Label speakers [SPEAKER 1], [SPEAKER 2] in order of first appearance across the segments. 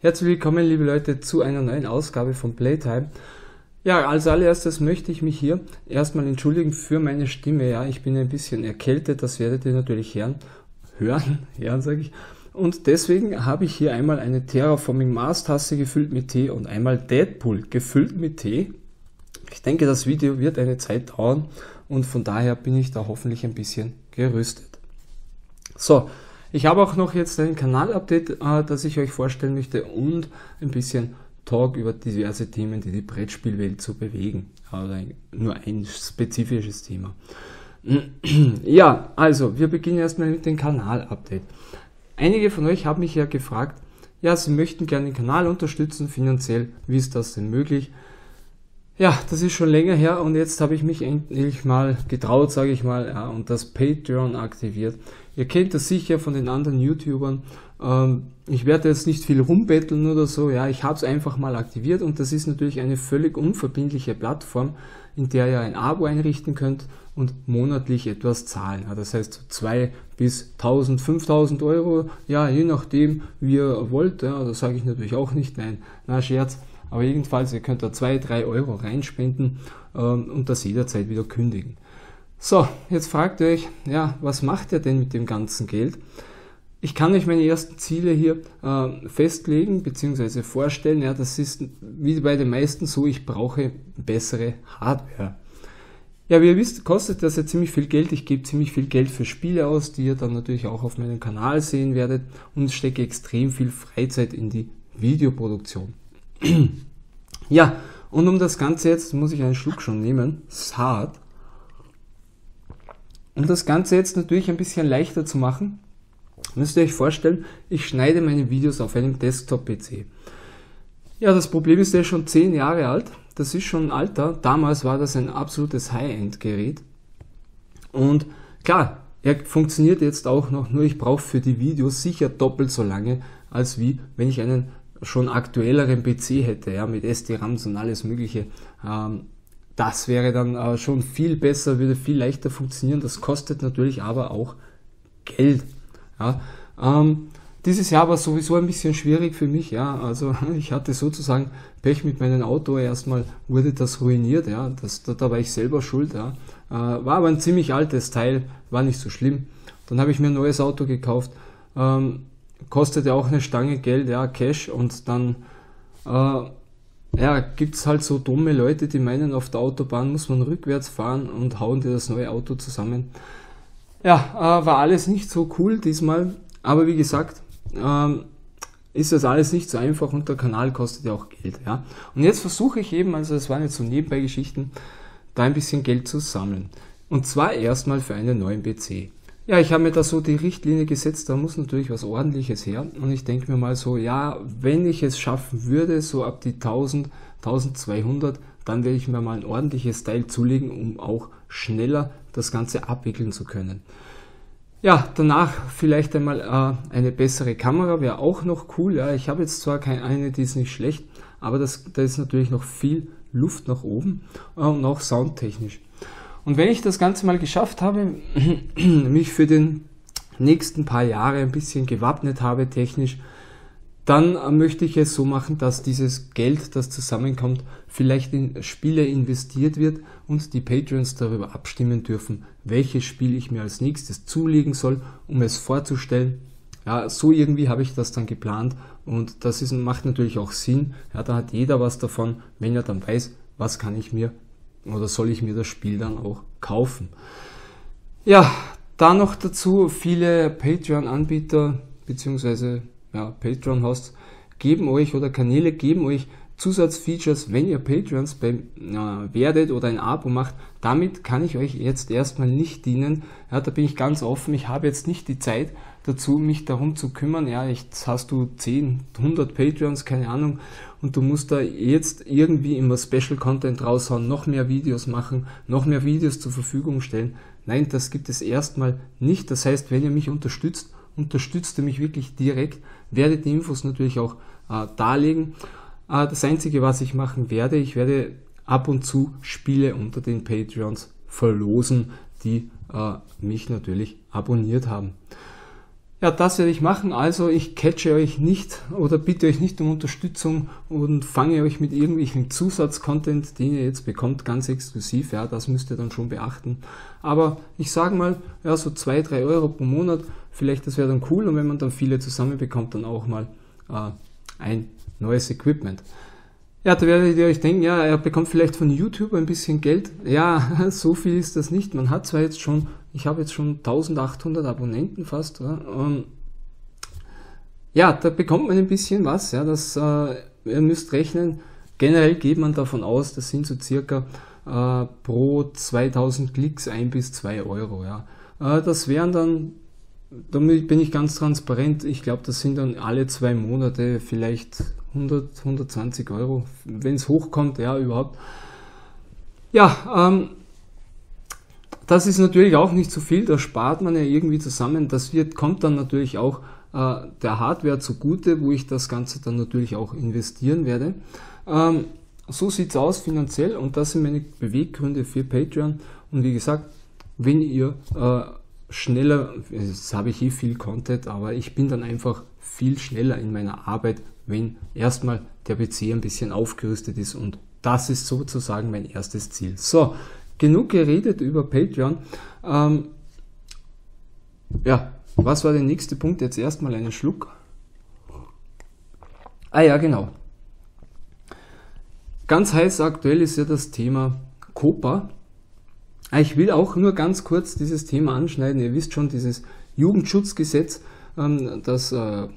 [SPEAKER 1] Herzlich willkommen, liebe Leute, zu einer neuen Ausgabe von Playtime. Ja, als allererstes möchte ich mich hier erstmal entschuldigen für meine Stimme. Ja, ich bin ein bisschen erkältet, das werdet ihr natürlich hören. Hören, hören sage ich. Und deswegen habe ich hier einmal eine Terraforming Mars Tasse gefüllt mit Tee und einmal Deadpool gefüllt mit Tee. Ich denke, das Video wird eine Zeit dauern und von daher bin ich da hoffentlich ein bisschen gerüstet. So, ich habe auch noch jetzt ein Kanalupdate, äh, das ich euch vorstellen möchte und ein bisschen Talk über diverse Themen, die die Brettspielwelt zu bewegen. Also nur ein spezifisches Thema. Ja, also wir beginnen erstmal mit dem Kanalupdate. Einige von euch haben mich ja gefragt, ja, sie möchten gerne den Kanal unterstützen, finanziell, wie ist das denn möglich? Ja, das ist schon länger her und jetzt habe ich mich endlich mal getraut, sage ich mal, ja, und das Patreon aktiviert. Ihr kennt das sicher von den anderen YouTubern. Ähm, ich werde jetzt nicht viel rumbetteln oder so. Ja, ich habe es einfach mal aktiviert und das ist natürlich eine völlig unverbindliche Plattform, in der ihr ein Abo einrichten könnt und monatlich etwas zahlen. Ja, das heißt zwei bis 1000, 5000 Euro, ja, je nachdem, wie ihr wollt. Ja, das sage ich natürlich auch nicht. Nein, na Scherz. Aber jedenfalls, ihr könnt da zwei, drei Euro reinspenden ähm, und das jederzeit wieder kündigen. So, jetzt fragt ihr euch, ja, was macht ihr denn mit dem ganzen Geld? Ich kann euch meine ersten Ziele hier äh, festlegen bzw. vorstellen. Ja, das ist wie bei den meisten so, ich brauche bessere Hardware. Ja, wie ihr wisst, kostet das ja ziemlich viel Geld. Ich gebe ziemlich viel Geld für Spiele aus, die ihr dann natürlich auch auf meinem Kanal sehen werdet und stecke extrem viel Freizeit in die Videoproduktion. ja, und um das Ganze jetzt, muss ich einen Schluck schon nehmen, hart. Um das Ganze jetzt natürlich ein bisschen leichter zu machen, müsst ihr euch vorstellen, ich schneide meine Videos auf einem Desktop-PC. Ja, das Problem ist, der ist schon 10 Jahre alt. Das ist schon ein Alter. Damals war das ein absolutes High-End-Gerät. Und klar, er funktioniert jetzt auch noch, nur ich brauche für die Videos sicher doppelt so lange, als wie wenn ich einen schon aktuelleren PC hätte, ja, mit SD-RAMs und alles mögliche. Ähm, das wäre dann äh, schon viel besser, würde viel leichter funktionieren. Das kostet natürlich aber auch Geld. Ja. Ähm, dieses Jahr war sowieso ein bisschen schwierig für mich, ja. Also ich hatte sozusagen Pech mit meinem Auto. Erstmal wurde das ruiniert, ja. Das, da, da war ich selber schuld, ja. Äh, war aber ein ziemlich altes Teil, war nicht so schlimm. Dann habe ich mir ein neues Auto gekauft. Ähm, kostete auch eine Stange Geld, ja, Cash und dann äh, ja, gibt es halt so dumme Leute, die meinen, auf der Autobahn muss man rückwärts fahren und hauen dir das neue Auto zusammen. Ja, äh, war alles nicht so cool diesmal, aber wie gesagt, ähm, ist das alles nicht so einfach und der Kanal kostet ja auch Geld. Ja? Und jetzt versuche ich eben, also das waren jetzt so nebenbei Geschichten, da ein bisschen Geld zu sammeln. Und zwar erstmal für einen neuen PC. Ja, ich habe mir da so die Richtlinie gesetzt, da muss natürlich was ordentliches her. Und ich denke mir mal so, ja, wenn ich es schaffen würde, so ab die 1000, 1200, dann werde ich mir mal ein ordentliches Teil zulegen, um auch schneller das Ganze abwickeln zu können. Ja, danach vielleicht einmal äh, eine bessere Kamera wäre auch noch cool. Ja, ich habe jetzt zwar keine eine, die ist nicht schlecht, aber das, da ist natürlich noch viel Luft nach oben äh, und auch soundtechnisch. Und wenn ich das Ganze mal geschafft habe, mich für den nächsten paar Jahre ein bisschen gewappnet habe technisch, dann möchte ich es so machen, dass dieses Geld, das zusammenkommt, vielleicht in Spiele investiert wird und die Patreons darüber abstimmen dürfen, welches Spiel ich mir als nächstes zulegen soll, um es vorzustellen. Ja, so irgendwie habe ich das dann geplant und das ist, macht natürlich auch Sinn. Ja, da hat jeder was davon, wenn er dann weiß, was kann ich mir oder soll ich mir das Spiel dann auch kaufen? Ja, dann noch dazu viele Patreon-Anbieter beziehungsweise ja, Patreon-Hosts geben euch oder Kanäle geben euch Zusatzfeatures, wenn ihr Patreons bei, äh, werdet oder ein Abo macht. Damit kann ich euch jetzt erstmal nicht dienen. Ja, da bin ich ganz offen. Ich habe jetzt nicht die Zeit dazu, mich darum zu kümmern. Ja, jetzt hast du 10, 100 Patreons, keine Ahnung und du musst da jetzt irgendwie immer Special Content raushauen, noch mehr Videos machen, noch mehr Videos zur Verfügung stellen. Nein, das gibt es erstmal nicht. Das heißt, wenn ihr mich unterstützt, unterstützt ihr mich wirklich direkt, werdet die Infos natürlich auch äh, darlegen. Äh, das Einzige, was ich machen werde, ich werde ab und zu Spiele unter den Patreons verlosen, die äh, mich natürlich abonniert haben. Ja, das werde ich machen. Also ich catche euch nicht oder bitte euch nicht um Unterstützung und fange euch mit irgendwelchen Zusatzcontent, den ihr jetzt bekommt, ganz exklusiv. Ja, das müsst ihr dann schon beachten. Aber ich sage mal, ja, so zwei, drei Euro pro Monat, vielleicht das wäre dann cool und wenn man dann viele zusammen bekommt, dann auch mal äh, ein neues Equipment. Ja, da werdet ihr euch denken, ja, er bekommt vielleicht von YouTube ein bisschen Geld. Ja, so viel ist das nicht. Man hat zwar jetzt schon, ich habe jetzt schon 1800 Abonnenten fast. Ja, ähm, ja da bekommt man ein bisschen was. Ja, das, äh, ihr müsst rechnen. Generell geht man davon aus, das sind so circa äh, pro 2000 Klicks ein bis zwei Euro. Ja, äh, das wären dann damit bin ich ganz transparent. Ich glaube, das sind dann alle zwei Monate vielleicht 100, 120 Euro, wenn es hochkommt, ja, überhaupt. Ja, ähm, das ist natürlich auch nicht so viel, da spart man ja irgendwie zusammen. Das wird, kommt dann natürlich auch äh, der Hardware zugute, wo ich das Ganze dann natürlich auch investieren werde. Ähm, so sieht es aus finanziell und das sind meine Beweggründe für Patreon. Und wie gesagt, wenn ihr äh, schneller, jetzt habe ich eh viel Content, aber ich bin dann einfach viel schneller in meiner Arbeit, wenn erstmal der PC ein bisschen aufgerüstet ist und das ist sozusagen mein erstes Ziel. So, genug geredet über Patreon. Ähm, ja, was war der nächste Punkt? Jetzt erstmal einen Schluck. Ah ja, genau. Ganz heiß aktuell ist ja das Thema Copa. Ah, ich will auch nur ganz kurz dieses Thema anschneiden. Ihr wisst schon, dieses Jugendschutzgesetz, ähm, das äh,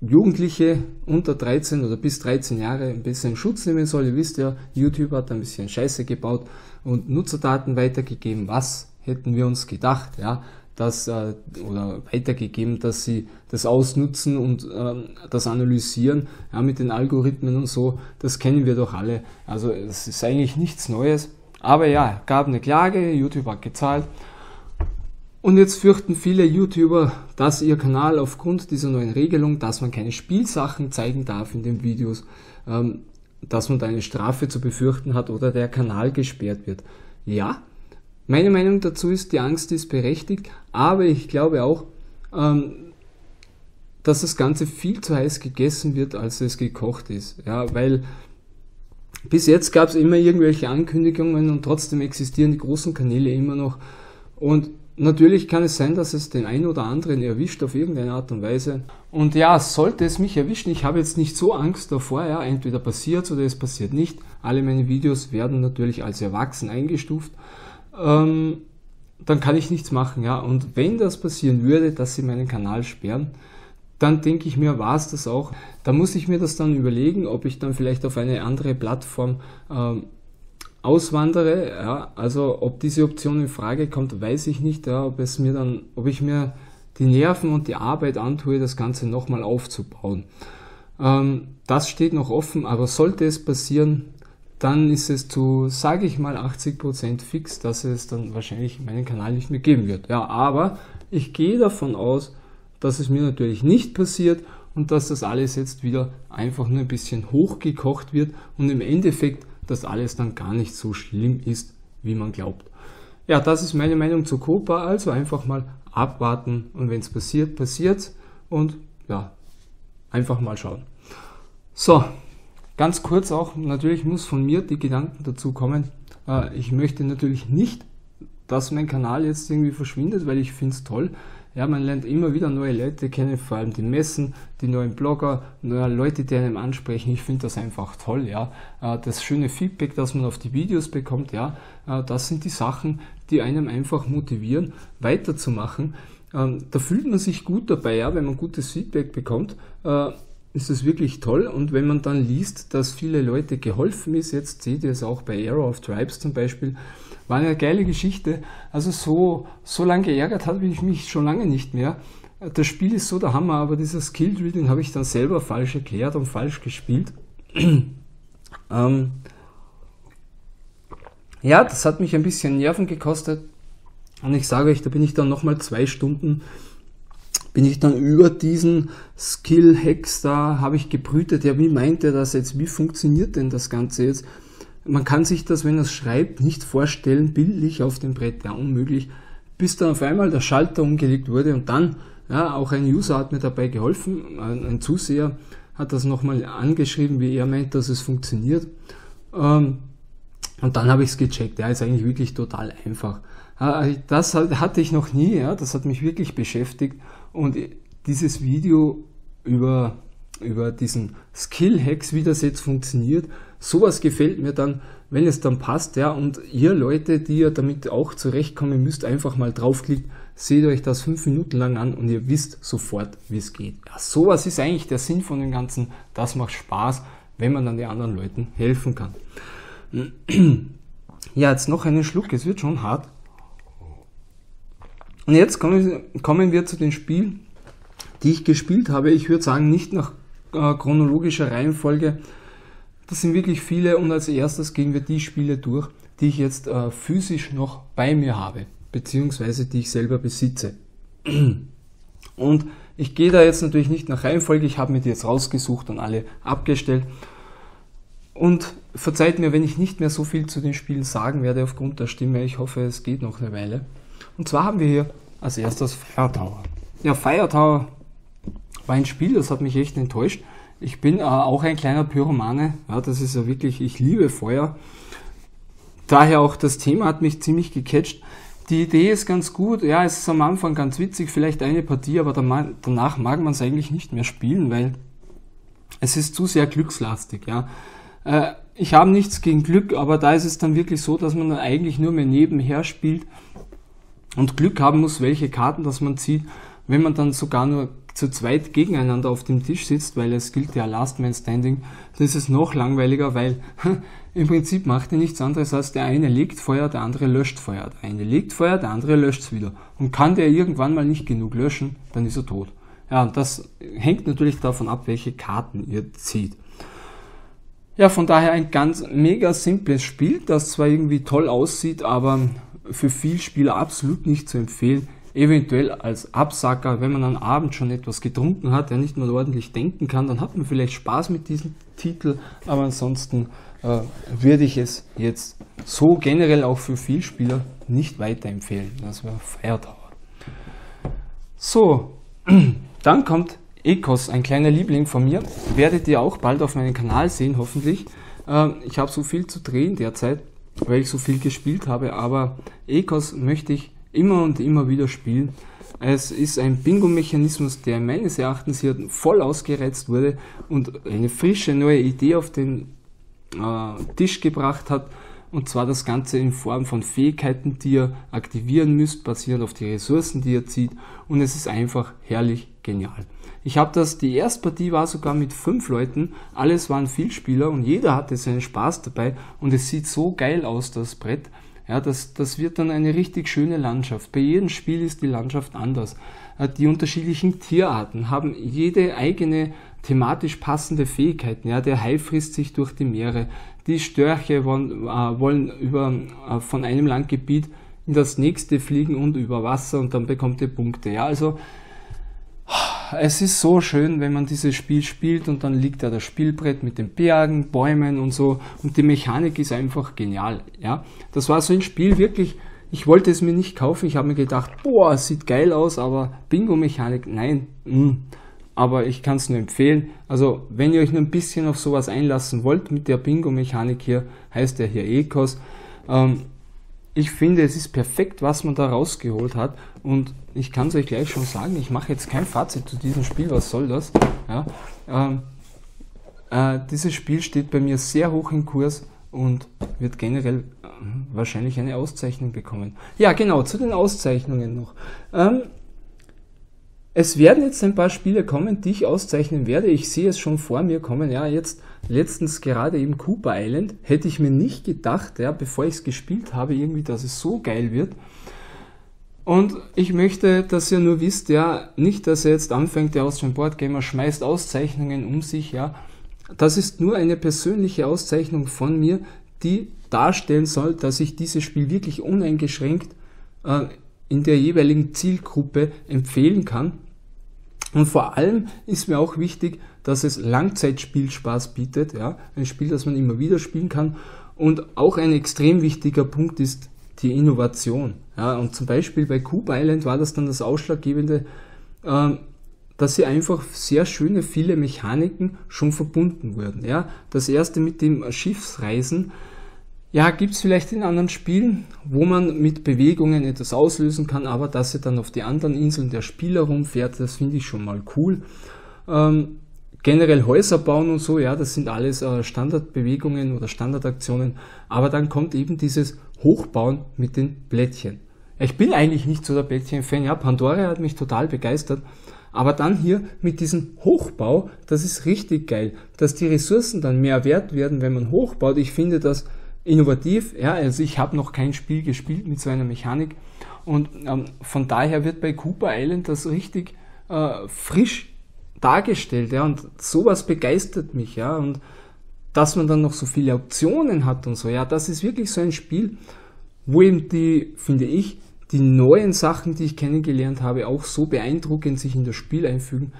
[SPEAKER 1] Jugendliche unter 13 oder bis 13 Jahre ein bisschen Schutz nehmen soll. Ihr wisst ja, YouTube hat ein bisschen Scheiße gebaut und Nutzerdaten weitergegeben. Was hätten wir uns gedacht, ja, dass, äh, oder weitergegeben, dass sie das ausnutzen und äh, das analysieren, ja, mit den Algorithmen und so. Das kennen wir doch alle. Also es ist eigentlich nichts Neues. Aber ja, gab eine Klage, YouTube hat gezahlt und jetzt fürchten viele YouTuber, dass ihr Kanal aufgrund dieser neuen Regelung, dass man keine Spielsachen zeigen darf in den Videos, ähm, dass man da eine Strafe zu befürchten hat oder der Kanal gesperrt wird. Ja, meine Meinung dazu ist, die Angst ist berechtigt, aber ich glaube auch, ähm, dass das Ganze viel zu heiß gegessen wird, als es gekocht ist. Ja, weil bis jetzt gab es immer irgendwelche Ankündigungen und trotzdem existieren die großen Kanäle immer noch. Und Natürlich kann es sein, dass es den einen oder anderen erwischt auf irgendeine Art und Weise. Und ja, sollte es mich erwischen, ich habe jetzt nicht so Angst davor, ja, entweder passiert oder es passiert nicht. Alle meine Videos werden natürlich als erwachsen eingestuft. Ähm, dann kann ich nichts machen, ja. Und wenn das passieren würde, dass sie meinen Kanal sperren, dann denke ich mir, war es das auch. Da muss ich mir das dann überlegen, ob ich dann vielleicht auf eine andere Plattform ähm, auswandere, ja, also ob diese Option in Frage kommt, weiß ich nicht, ja, ob es mir dann, ob ich mir die Nerven und die Arbeit antue, das Ganze nochmal aufzubauen. Ähm, das steht noch offen, aber sollte es passieren, dann ist es zu, sage ich mal, 80% fix, dass es dann wahrscheinlich meinen Kanal nicht mehr geben wird. Ja, aber ich gehe davon aus, dass es mir natürlich nicht passiert und dass das alles jetzt wieder einfach nur ein bisschen hochgekocht wird und im Endeffekt dass alles dann gar nicht so schlimm ist, wie man glaubt. Ja, das ist meine Meinung zu Copa, also einfach mal abwarten und wenn es passiert, passiert und ja, einfach mal schauen. So, ganz kurz auch, natürlich muss von mir die Gedanken dazu kommen. Äh, ich möchte natürlich nicht, dass mein Kanal jetzt irgendwie verschwindet, weil ich finde es toll. Ja, man lernt immer wieder neue Leute kennen, vor allem die Messen, die neuen Blogger, neue Leute, die einem ansprechen. Ich finde das einfach toll, ja. Äh, das schöne Feedback, das man auf die Videos bekommt, ja, äh, das sind die Sachen, die einem einfach motivieren, weiterzumachen. Ähm, da fühlt man sich gut dabei, ja, wenn man gutes Feedback bekommt äh, ist es wirklich toll. Und wenn man dann liest, dass viele Leute geholfen ist, jetzt seht ihr es auch bei Arrow of Tribes zum Beispiel, war eine geile Geschichte. Also so, so lange geärgert habe ich mich schon lange nicht mehr. Das Spiel ist so der Hammer, aber dieser Skill den habe ich dann selber falsch erklärt und falsch gespielt. ähm, ja, das hat mich ein bisschen Nerven gekostet. Und ich sage euch, da bin ich dann nochmal zwei Stunden, bin ich dann über diesen Skill-Hacks da, habe ich gebrütet, ja, wie meint er das jetzt, wie funktioniert denn das Ganze jetzt? Man kann sich das, wenn er es schreibt, nicht vorstellen, bildlich auf dem Brett, ja unmöglich, bis dann auf einmal der Schalter umgelegt wurde und dann Ja, auch ein User hat mir dabei geholfen, ein, Zuseher hat das nochmal angeschrieben, wie er meint, dass es funktioniert. Ähm, und dann habe ich es gecheckt. Ja, ist eigentlich wirklich total einfach. Das hatte ich noch nie, ja, das hat mich wirklich beschäftigt. Und dieses Video über, über diesen Skill-Hacks, wie das jetzt funktioniert, sowas gefällt mir dann, wenn es dann passt, ja, und ihr Leute, die ihr damit auch zurechtkommen müsst, einfach mal draufklickt, seht euch das fünf Minuten lang an und ihr wisst sofort, wie es geht. Ja, sowas ist eigentlich der Sinn von dem Ganzen. Das macht Spaß, wenn man dann den anderen Leuten helfen kann. Ja, jetzt noch einen Schluck, es wird schon hart. Und jetzt kommen, wir zu den Spielen, die ich gespielt habe. Ich würde sagen, nicht nach äh, chronologischer Reihenfolge. Das sind wirklich viele und als erstes gehen wir die Spiele durch, die ich jetzt äh, physisch noch bei mir habe, beziehungsweise die ich selber besitze. Und ich gehe da jetzt natürlich nicht nach Reihenfolge, ich habe mir die jetzt rausgesucht und alle abgestellt. Und verzeiht mir, wenn ich nicht mehr so viel zu den Spielen sagen werde aufgrund der Stimme. Ich hoffe, es geht noch eine Weile. Und zwar haben wir hier als erstes Fire Tower. Ja, Fire Tower war ein Spiel, das hat mich echt enttäuscht. Ich bin äh, auch ein kleiner Pyromane. Ja, das ist ja wirklich, ich liebe Feuer. Daher auch das Thema hat mich ziemlich gecatcht. Die Idee ist ganz gut. Ja, es ist am Anfang ganz witzig, vielleicht eine Partie, aber danach mag man es eigentlich nicht mehr spielen, weil es ist zu sehr glückslastig. Ja. Äh, ich habe nichts gegen Glück, aber da ist es dann wirklich so, dass man dann eigentlich nur mehr nebenher spielt und Glück haben muss, welche Karten das man zieht. Wenn man dann sogar nur zu zweit gegeneinander auf dem Tisch sitzt, weil es gilt ja Last Man Standing, dann ist es noch langweiliger, weil im Prinzip macht er nichts anderes als der eine legt Feuer, der andere löscht Feuer. Der eine legt Feuer, der andere löscht es wieder. Und kann der irgendwann mal nicht genug löschen, dann ist er tot. Ja, und das hängt natürlich davon ab, welche Karten ihr zieht. Ja, von daher ein ganz mega simples Spiel, das zwar irgendwie toll aussieht, aber für viel Spieler absolut nicht zu empfehlen. Eventuell als Absacker, wenn man am Abend schon etwas getrunken hat, der nicht mal ordentlich denken kann, dann hat man vielleicht Spaß mit diesem Titel, aber ansonsten äh, würde ich es jetzt so generell auch für viel Spieler nicht weiterempfehlen. Das war Fire. So, dann kommt Ecos, ein kleiner Liebling von mir, werdet ihr auch bald auf meinem Kanal sehen, hoffentlich. Ähm, ich habe so viel zu drehen derzeit, weil ich so viel gespielt habe, aber Ecos möchte ich immer und immer wieder spielen. Es ist ein Bingo-Mechanismus, der meines Erachtens hier voll ausgereizt wurde und eine frische neue Idee auf den äh, Tisch gebracht hat. Und zwar das Ganze in Form von Fähigkeiten, die ihr aktivieren müsst, basierend auf die Ressourcen, die ihr zieht. Und es ist einfach herrlich genial. Ich habe das, die Erstpartie war sogar mit fünf Leuten, alles waren Vielspieler und jeder hatte seinen Spaß dabei und es sieht so geil aus, das Brett. Ja, das, das wird dann eine richtig schöne Landschaft. Bei jedem Spiel ist die Landschaft anders. Äh, die unterschiedlichen Tierarten haben jede eigene thematisch passende Fähigkeiten. Ja, der Hai frisst sich durch die Meere. Die Störche wollen, äh, wollen über, äh, von einem Landgebiet in das nächste fliegen und über Wasser und dann bekommt ihr Punkte. Ja, also es ist so schön, wenn man dieses Spiel spielt und dann liegt da das Spielbrett mit den Bergen, Bäumen und so und die Mechanik ist einfach genial. Ja, das war so ein Spiel wirklich. Ich wollte es mir nicht kaufen. Ich habe mir gedacht, boah, sieht geil aus, aber Bingo-Mechanik, nein. Mh. Mm. Aber ich kann es nur empfehlen. Also, wenn ihr euch nur ein bisschen auf sowas einlassen wollt mit der Bingo-Mechanik hier, heißt der hier Ecos. Ähm, ich finde, es ist perfekt, was man da rausgeholt hat. Und ich kann es euch gleich schon sagen, ich mache jetzt kein Fazit zu diesem Spiel, was soll das? Ja, ähm, äh, dieses Spiel steht bei mir sehr hoch im Kurs und wird generell äh, wahrscheinlich eine Auszeichnung bekommen. Ja, genau, zu den Auszeichnungen noch. Ähm, es werden jetzt ein paar Spiele kommen, die ich auszeichnen werde. Ich sehe es schon vor mir kommen. Ja, jetzt letztens gerade eben Cooper Island. Hätte ich mir nicht gedacht, ja, bevor ich es gespielt habe, irgendwie, dass es so geil wird. Und ich möchte, dass ihr nur wisst, ja, nicht, dass er jetzt anfängt, der Austrian Board Gamer schmeißt Auszeichnungen um sich, ja. Das ist nur eine persönliche Auszeichnung von mir, die darstellen soll, dass ich dieses Spiel wirklich uneingeschränkt äh, in der jeweiligen Zielgruppe empfehlen kann. Und vor allem ist mir auch wichtig, dass es Langzeitspielspaß bietet, ja, ein Spiel, das man immer wieder spielen kann. Und auch ein extrem wichtiger Punkt ist die Innovation. Ja, und zum Beispiel bei Cube Island war das dann das Ausschlaggebende, ähm, dass hier einfach sehr schöne, viele Mechaniken schon verbunden wurden. Ja, das erste mit dem Schiffsreisen. Ja, gibt es vielleicht in anderen Spielen, wo man mit Bewegungen etwas auslösen kann, aber dass er dann auf die anderen Inseln der Spieler rumfährt, das finde ich schon mal cool. Ähm, generell Häuser bauen und so, ja, das sind alles äh, Standardbewegungen oder Standardaktionen, aber dann kommt eben dieses Hochbauen mit den Blättchen. Ich bin eigentlich nicht so der Blättchen-Fan, ja, Pandora hat mich total begeistert, aber dann hier mit diesem Hochbau, das ist richtig geil, dass die Ressourcen dann mehr wert werden, wenn man hochbaut. Ich finde das innovativ. Ja, also ich habe noch kein Spiel gespielt mit so einer Mechanik und ähm, von daher wird bei Cooper Island das richtig äh, frisch dargestellt. Ja, und sowas begeistert mich. Ja, und dass man dann noch so viele Optionen hat und so. Ja, das ist wirklich so ein Spiel, wo eben die, finde ich, die neuen Sachen, die ich kennengelernt habe, auch so beeindruckend sich in das Spiel einfügen,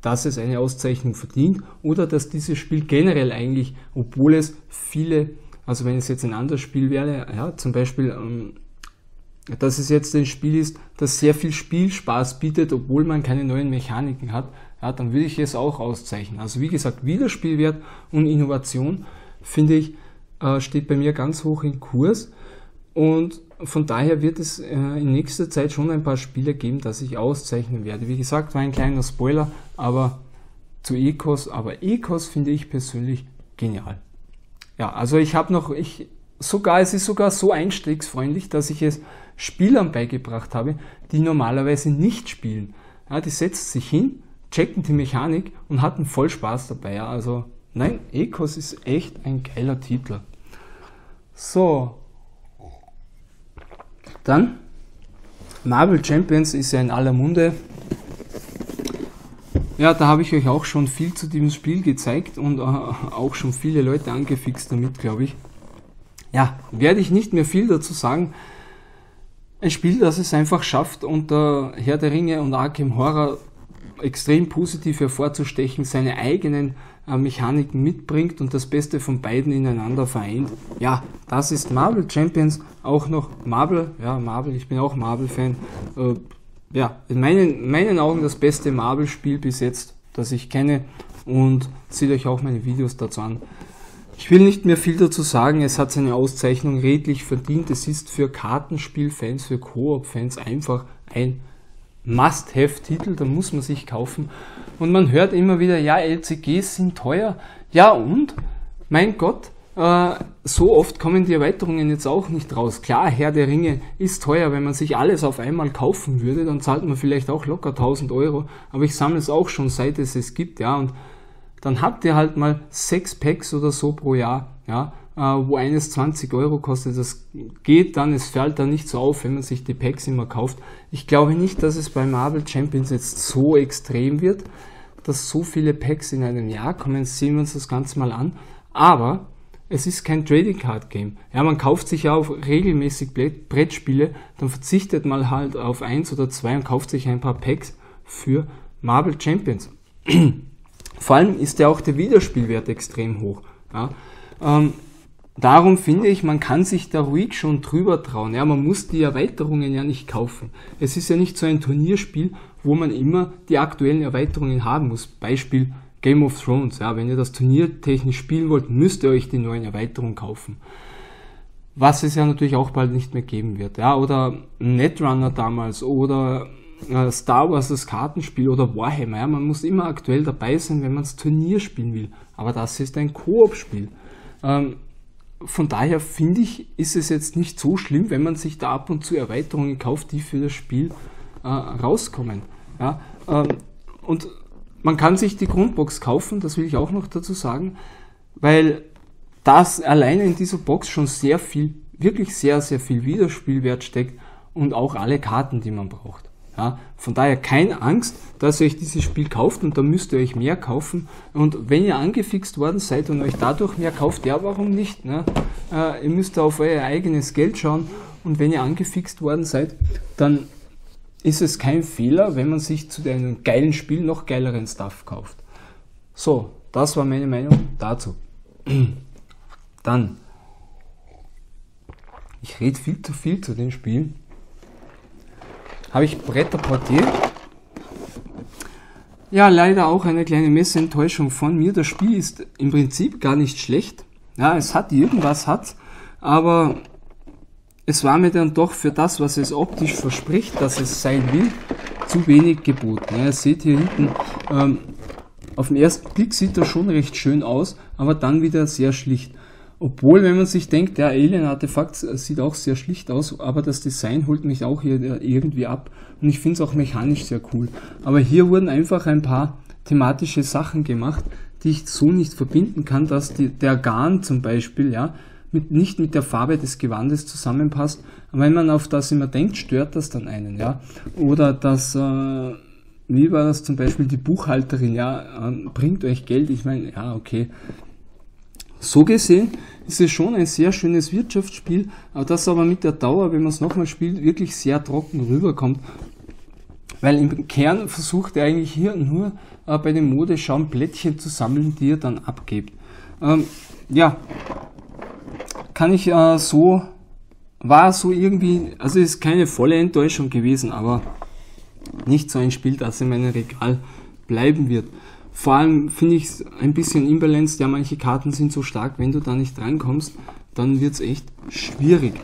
[SPEAKER 1] dass es eine Auszeichnung verdient oder dass dieses Spiel generell eigentlich, obwohl es viele, also wenn es jetzt ein anderes Spiel wäre, ja, zum Beispiel, ähm, dass es jetzt ein Spiel ist, das sehr viel Spielspaß bietet, obwohl man keine neuen Mechaniken hat, ja, dann würde ich es auch auszeichnen. Also wie gesagt, Wiederspielwert und Innovation, finde ich, äh, steht bei mir ganz hoch im Kurs. Und von daher wird es äh, in nächster Zeit schon ein paar Spiele geben, das ich auszeichnen werde. Wie gesagt, war ein kleiner Spoiler, aber zu Ecos, aber Ecos finde ich persönlich genial. Ja, also ich habe noch, ich sogar, es ist sogar so einstiegsfreundlich, dass ich es Spielern beigebracht habe, die normalerweise nicht spielen. Ja, die setzen sich hin, checken die Mechanik und hatten voll Spaß dabei. Ja, also nein, Ecos ist echt ein geiler Titel. So, dann, Marvel Champions ist ja in aller Munde. Ja, da habe ich euch auch schon viel zu diesem Spiel gezeigt und äh, auch schon viele Leute angefixt damit, glaube ich. Ja, werde ich nicht mehr viel dazu sagen. Ein Spiel, das es einfach schafft, unter Herr der Ringe und Arkham Horror extrem positiv hervorzustechen, seine eigenen äh, Mechaniken mitbringt und das Beste von beiden ineinander vereint. Ja, das ist Marvel Champions, auch noch Marvel, ja, Marvel, ich bin auch Marvel-Fan. Äh, ja, in meinen, meinen Augen das beste Marvel-Spiel bis jetzt, das ich kenne und seht euch auch meine Videos dazu an. Ich will nicht mehr viel dazu sagen, es hat seine Auszeichnung redlich verdient. Es ist für Kartenspielfans, für Koop-Fans einfach ein Must-Have-Titel, da muss man sich kaufen. Und man hört immer wieder, ja, LCGs sind teuer. Ja und? Mein Gott, äh, so oft kommen die Erweiterungen jetzt auch nicht raus. Klar, Herr der Ringe ist teuer, wenn man sich alles auf einmal kaufen würde, dann zahlt man vielleicht auch locker 1000 Euro. Aber ich sammle es auch schon, seit es es gibt, ja. Und dann habt ihr halt mal sechs Packs oder so pro Jahr, ja. Äh, wo eines 20 Euro kostet. Das geht dann, es fällt dann nicht so auf, wenn man sich die Packs immer kauft. Ich glaube nicht, dass es bei Marvel Champions jetzt so extrem wird, dass so viele Packs in einem Jahr kommen. Sehen wir uns das Ganze mal an. Aber es ist kein Trading Card Game. Ja, man kauft sich ja auch regelmäßig Brettspiele, dann verzichtet man halt auf eins oder zwei und kauft sich ein paar Packs für Marvel Champions. Vor allem ist ja auch der Wiederspielwert extrem hoch. Ja. Ähm, darum finde ich, man kann sich da ruhig schon drüber trauen. Ja, man muss die Erweiterungen ja nicht kaufen. Es ist ja nicht so ein Turnierspiel, wo man immer die aktuellen Erweiterungen haben muss. Beispiel Game of Thrones. Ja, wenn ihr das Turnier technisch spielen wollt, müsst ihr euch die neuen Erweiterungen kaufen. Was es ja natürlich auch bald nicht mehr geben wird. Ja, oder Netrunner damals oder Star Wars das Kartenspiel oder Warhammer. Man muss immer aktuell dabei sein, wenn man das Turnier spielen will. Aber das ist ein Koop-Spiel. Ähm, von daher finde ich, ist es jetzt nicht so schlimm, wenn man sich da ab und zu Erweiterungen kauft, die für das Spiel äh, rauskommen. Ähm, und man kann sich die Grundbox kaufen, das will ich auch noch dazu sagen, weil das alleine in dieser Box schon sehr viel, wirklich sehr, sehr viel Wiederspielwert steckt und auch alle Karten, die man braucht. Ja, von daher keine Angst, dass ihr euch dieses Spiel kauft und dann müsst ihr euch mehr kaufen. Und wenn ihr angefixt worden seid und euch dadurch mehr kauft, ja, warum nicht? Ne? Äh, ihr müsst auf euer eigenes Geld schauen und wenn ihr angefixt worden seid, dann ist es kein Fehler, wenn man sich zu einem geilen Spiel noch geileren Stuff kauft. So, das war meine Meinung dazu. Dann, ich rede viel zu viel zu den Spielen habe ich Bretter Portier. Ja, leider auch eine kleine Messenttäuschung von mir. Das Spiel ist im Prinzip gar nicht schlecht. Ja, es hat irgendwas, hat, aber es war mir dann doch für das, was es optisch verspricht, dass es sein will, zu wenig geboten. Ja, ihr seht hier hinten, ähm, auf den ersten Blick sieht das schon recht schön aus, aber dann wieder sehr schlicht. Obwohl, wenn man sich denkt, der Alien-Artefakt sieht auch sehr schlicht aus, aber das Design holt mich auch hier irgendwie ab und ich finde es auch mechanisch sehr cool. Aber hier wurden einfach ein paar thematische Sachen gemacht, die ich so nicht verbinden kann, dass die, der Garn zum Beispiel, ja, mit, nicht mit der Farbe des Gewandes zusammenpasst. Aber wenn man auf das immer denkt, stört das dann einen, ja. Oder dass, äh, wie war das zum Beispiel die Buchhalterin, ja, äh, bringt euch Geld. Ich meine, ja, okay, so gesehen ist es schon ein sehr schönes Wirtschaftsspiel, aber das aber mit der Dauer, wenn man es nochmal spielt, wirklich sehr trocken rüberkommt. Weil im Kern versucht er eigentlich hier nur äh, bei den Modeschauen Plättchen zu sammeln, die er dann abgibt. Ähm, ja, kann ich äh, so, war so irgendwie, also ist keine volle Enttäuschung gewesen, aber nicht so ein Spiel, das in meinem Regal bleiben wird. Vor allem finde ich es ein bisschen imbalanced, ja, manche Karten sind so stark, wenn du da nicht reinkommst, dann wird es echt schwierig.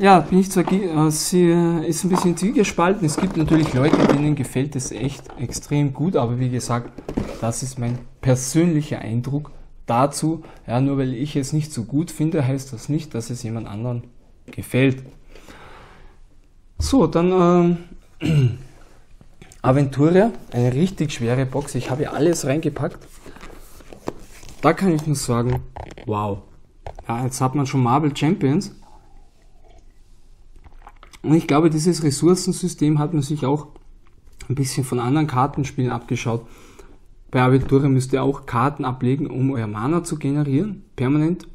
[SPEAKER 1] Ja, bin ich zwar, äh, sie ist ein bisschen zwiegespalten. Es gibt natürlich Leute, denen gefällt es echt extrem gut, aber wie gesagt, das ist mein persönlicher Eindruck dazu. Ja, nur weil ich es nicht so gut finde, heißt das nicht, dass es jemand anderen gefällt. So, dann äh, Aventuria, eine richtig schwere Box. Ich habe alles reingepackt. Da kann ich nur sagen, wow. Ja, jetzt hat man schon Marvel Champions. Und ich glaube, dieses Ressourcensystem hat man sich auch ein bisschen von anderen Kartenspielen abgeschaut. Bei Aventuria müsst ihr auch Karten ablegen, um euer Mana zu generieren, permanent.